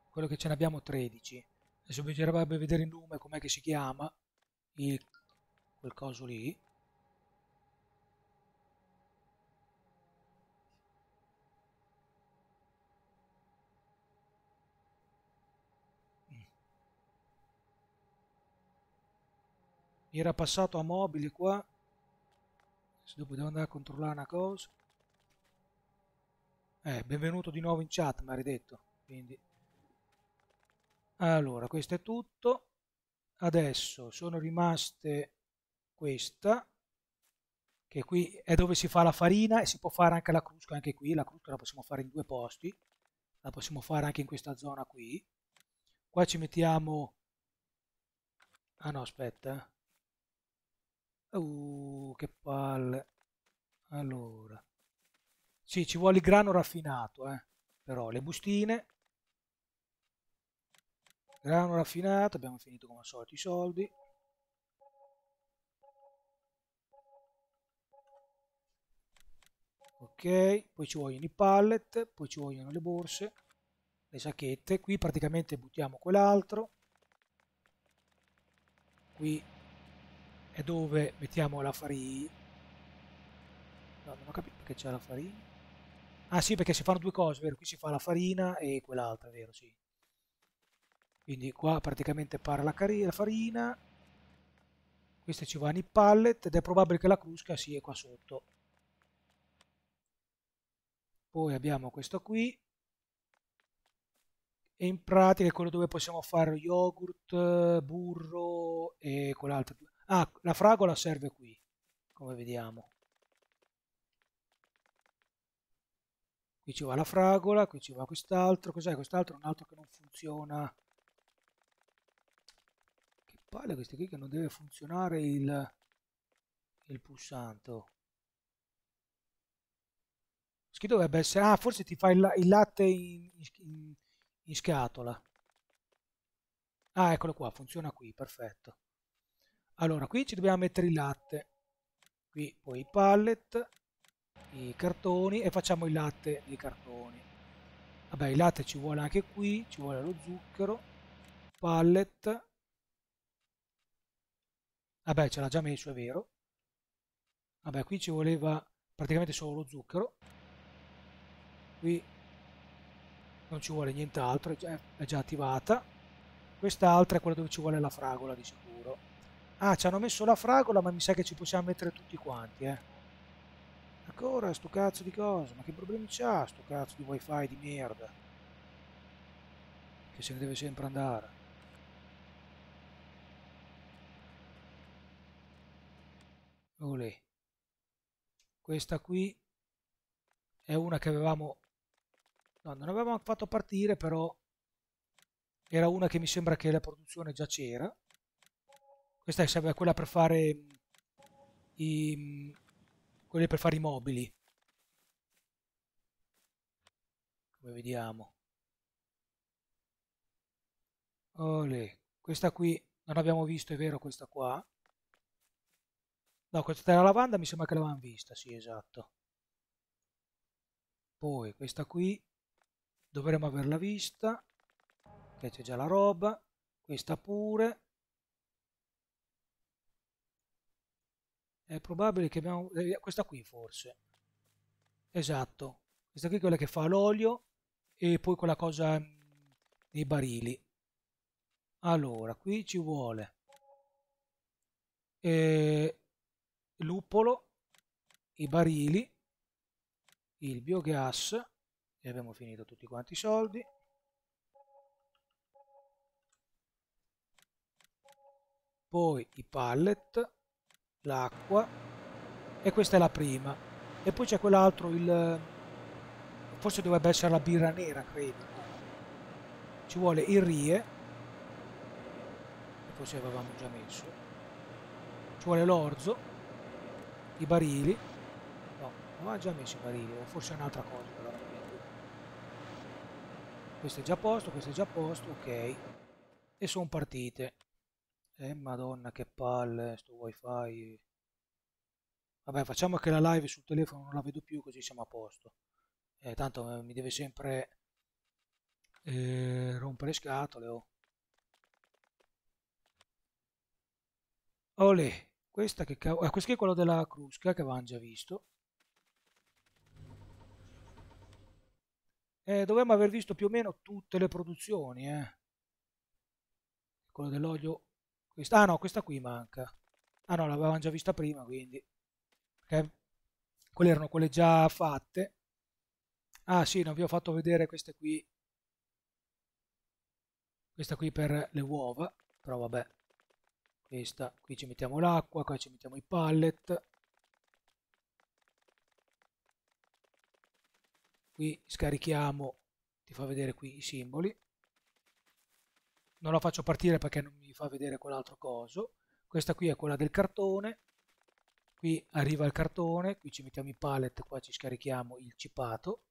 Quello che ce ne abbiamo 13. Adesso bisognerebbe vedere il nome, com'è che si chiama. Il... Quel coso lì. mi era passato a mobili qua adesso dopo devo andare a controllare una cosa. Eh, benvenuto di nuovo in chat mi hai detto quindi. Allora questo è tutto. Adesso sono rimaste questa che qui è dove si fa la farina e si può fare anche la crusca anche qui. La crusca la possiamo fare in due posti. La possiamo fare anche in questa zona qui. Qua ci mettiamo. Ah no aspetta Uh, che palle. Allora. Sì, ci vuole il grano raffinato, eh. Però le bustine. Grano raffinato, abbiamo finito come al solito i soldi. Ok, poi ci vogliono i pallet, poi ci vogliono le borse, le sacchette. Qui praticamente buttiamo quell'altro. Qui è dove mettiamo la farina. No, non ho capito perché c'è la farina. Ah sì, perché si fanno due cose, vero? Qui si fa la farina e quell'altra, vero? Sì. quindi qua praticamente pare la, la farina queste ci vanno i pallet ed è probabile che la crusca sia qua sotto poi abbiamo questo qui e in pratica è quello dove possiamo fare yogurt, burro e quell'altro. Ah, la fragola serve qui, come vediamo. Qui ci va la fragola, qui ci va quest'altro. Cos'è quest'altro? Un altro che non funziona. Che palle questi qui che non deve funzionare il, il pulsante. Questo dovrebbe essere... Ah, forse ti fa il, il latte in, in, in scatola. Ah, eccolo qua, funziona qui, perfetto. Allora, qui ci dobbiamo mettere il latte. Qui poi i pallet, i cartoni e facciamo il latte dei cartoni. Vabbè, il latte ci vuole anche qui, ci vuole lo zucchero, pallet. Vabbè, ce l'ha già messo, è vero. Vabbè, qui ci voleva praticamente solo lo zucchero. Qui non ci vuole nient'altro, è già attivata. Quest'altra è quella dove ci vuole la fragola di sicuro. Ah, ci hanno messo la fragola, ma mi sa che ci possiamo mettere tutti quanti, eh. Ancora, sto cazzo di cosa? Ma che problemi c'ha sto cazzo di wifi di merda? Che se ne deve sempre andare. Olè. Questa qui è una che avevamo No, non avevamo fatto partire, però era una che mi sembra che la produzione già c'era. Questa è quella per fare i, quelle per fare i mobili. Come vediamo. Olè. Questa qui non abbiamo visto, è vero, questa qua. No, questa della lavanda mi sembra che l'avevamo vista, sì, esatto. Poi questa qui dovremmo averla vista che c'è già la roba questa pure è probabile che abbiamo eh, questa qui forse. Esatto. Questa qui è quella che fa l'olio e poi quella cosa mm, nei barili. Allora qui ci vuole eh, luppolo i barili il biogas e abbiamo finito tutti quanti i soldi. Poi i pallet l'acqua e questa è la prima. E poi c'è quell'altro il forse dovrebbe essere la birra nera credo. Ci vuole il rie e forse avevamo già messo. Ci vuole l'orzo i barili. No avevamo già messo i barili o forse è un'altra cosa però questo è già a posto, questo è già a posto, ok. E sono partite. Eh, madonna che palle, sto wifi. Vabbè, facciamo che la live sul telefono non la vedo più, così siamo a posto. Eh, tanto eh, mi deve sempre eh, rompere scatole. Oh. Olè, questa che cavolo... Eh, questo è quello della Crusca che avevamo già visto. Eh, dovremmo aver visto più o meno tutte le produzioni, eh. Quello dell'olio... Questa... Ah no, questa qui manca. Ah no, l'avevamo già vista prima, quindi. Perché quelle erano quelle già fatte. Ah sì, non vi ho fatto vedere queste qui. Questa qui per le uova, però vabbè. Questa, qui ci mettiamo l'acqua, qua ci mettiamo i pallet. qui scarichiamo ti fa vedere qui i simboli non la faccio partire perché non mi fa vedere quell'altro coso. Questa qui è quella del cartone. Qui arriva il cartone qui ci mettiamo i pallet qua ci scarichiamo il cipato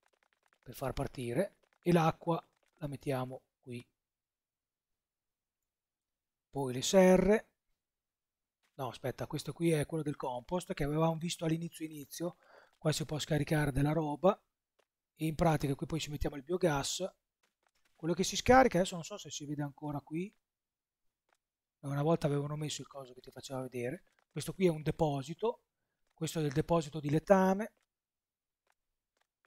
per far partire e l'acqua la mettiamo qui. Poi le serre. No aspetta questo qui è quello del compost che avevamo visto all'inizio inizio. Qua si può scaricare della roba e in pratica qui poi ci mettiamo il biogas quello che si scarica adesso non so se si vede ancora qui. Una volta avevano messo il coso che ti faceva vedere. Questo qui è un deposito. Questo è il deposito di letame.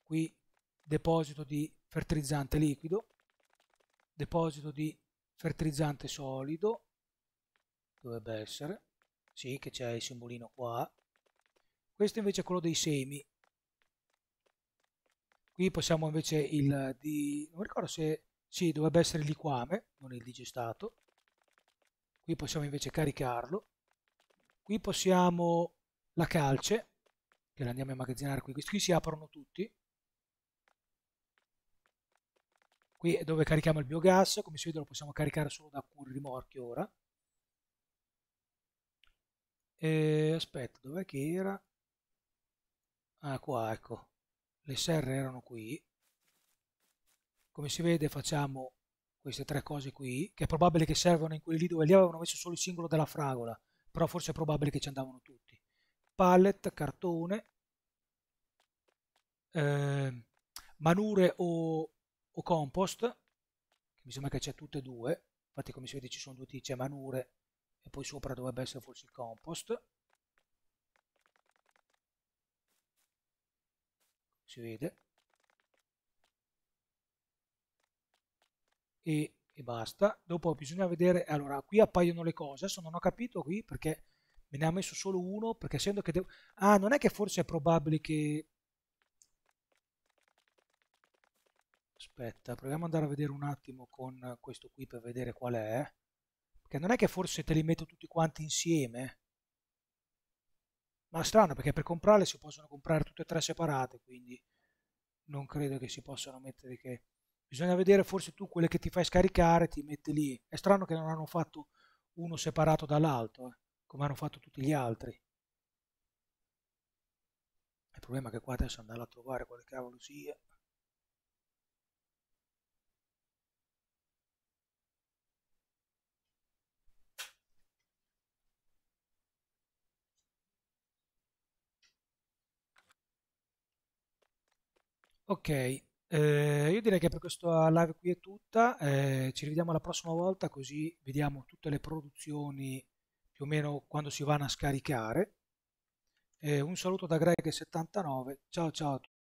Qui deposito di fertilizzante liquido. Deposito di fertilizzante solido, dovrebbe essere, sì che c'è il simbolino qua, questo invece è quello dei semi, qui possiamo invece il di, non ricordo se, sì dovrebbe essere il liquame, non il digestato, qui possiamo invece caricarlo, qui possiamo la calce, che la andiamo a immagazzinare qui, questi qui si aprono tutti, Qui è dove carichiamo il biogas, come si vede lo possiamo caricare solo da un rimorchio ora. E aspetta, dov'è che era? Ah, qua, ecco. Le serre erano qui. Come si vede facciamo queste tre cose qui, che è probabile che servano in quelli lì dove lì avevano messo solo il singolo della fragola, però forse è probabile che ci andavano tutti. Pallet, cartone, eh, manure o o compost, che mi sembra che c'è tutte e due, infatti come si vede ci sono due c'è manure e poi sopra dovrebbe essere forse il compost. Si vede. E, e basta. Dopo bisogna vedere, allora qui appaiono le cose, adesso non ho capito qui perché me ne ha messo solo uno, perché essendo che devo... Ah, non è che forse è probabile che Aspetta, proviamo ad andare a vedere un attimo con questo qui per vedere qual è. Perché non è che forse te li metto tutti quanti insieme. Ma strano perché per comprarle si possono comprare tutte e tre separate, quindi non credo che si possano mettere che... Bisogna vedere forse tu quelle che ti fai scaricare ti metti lì. È strano che non hanno fatto uno separato dall'altro, eh, come hanno fatto tutti gli altri. Il problema è che qua adesso andare a trovare quale cavolo sia. Ok, eh, io direi che per questa live qui è tutta, eh, ci rivediamo la prossima volta così vediamo tutte le produzioni più o meno quando si vanno a scaricare. Eh, un saluto da Greg79, ciao ciao a tutti.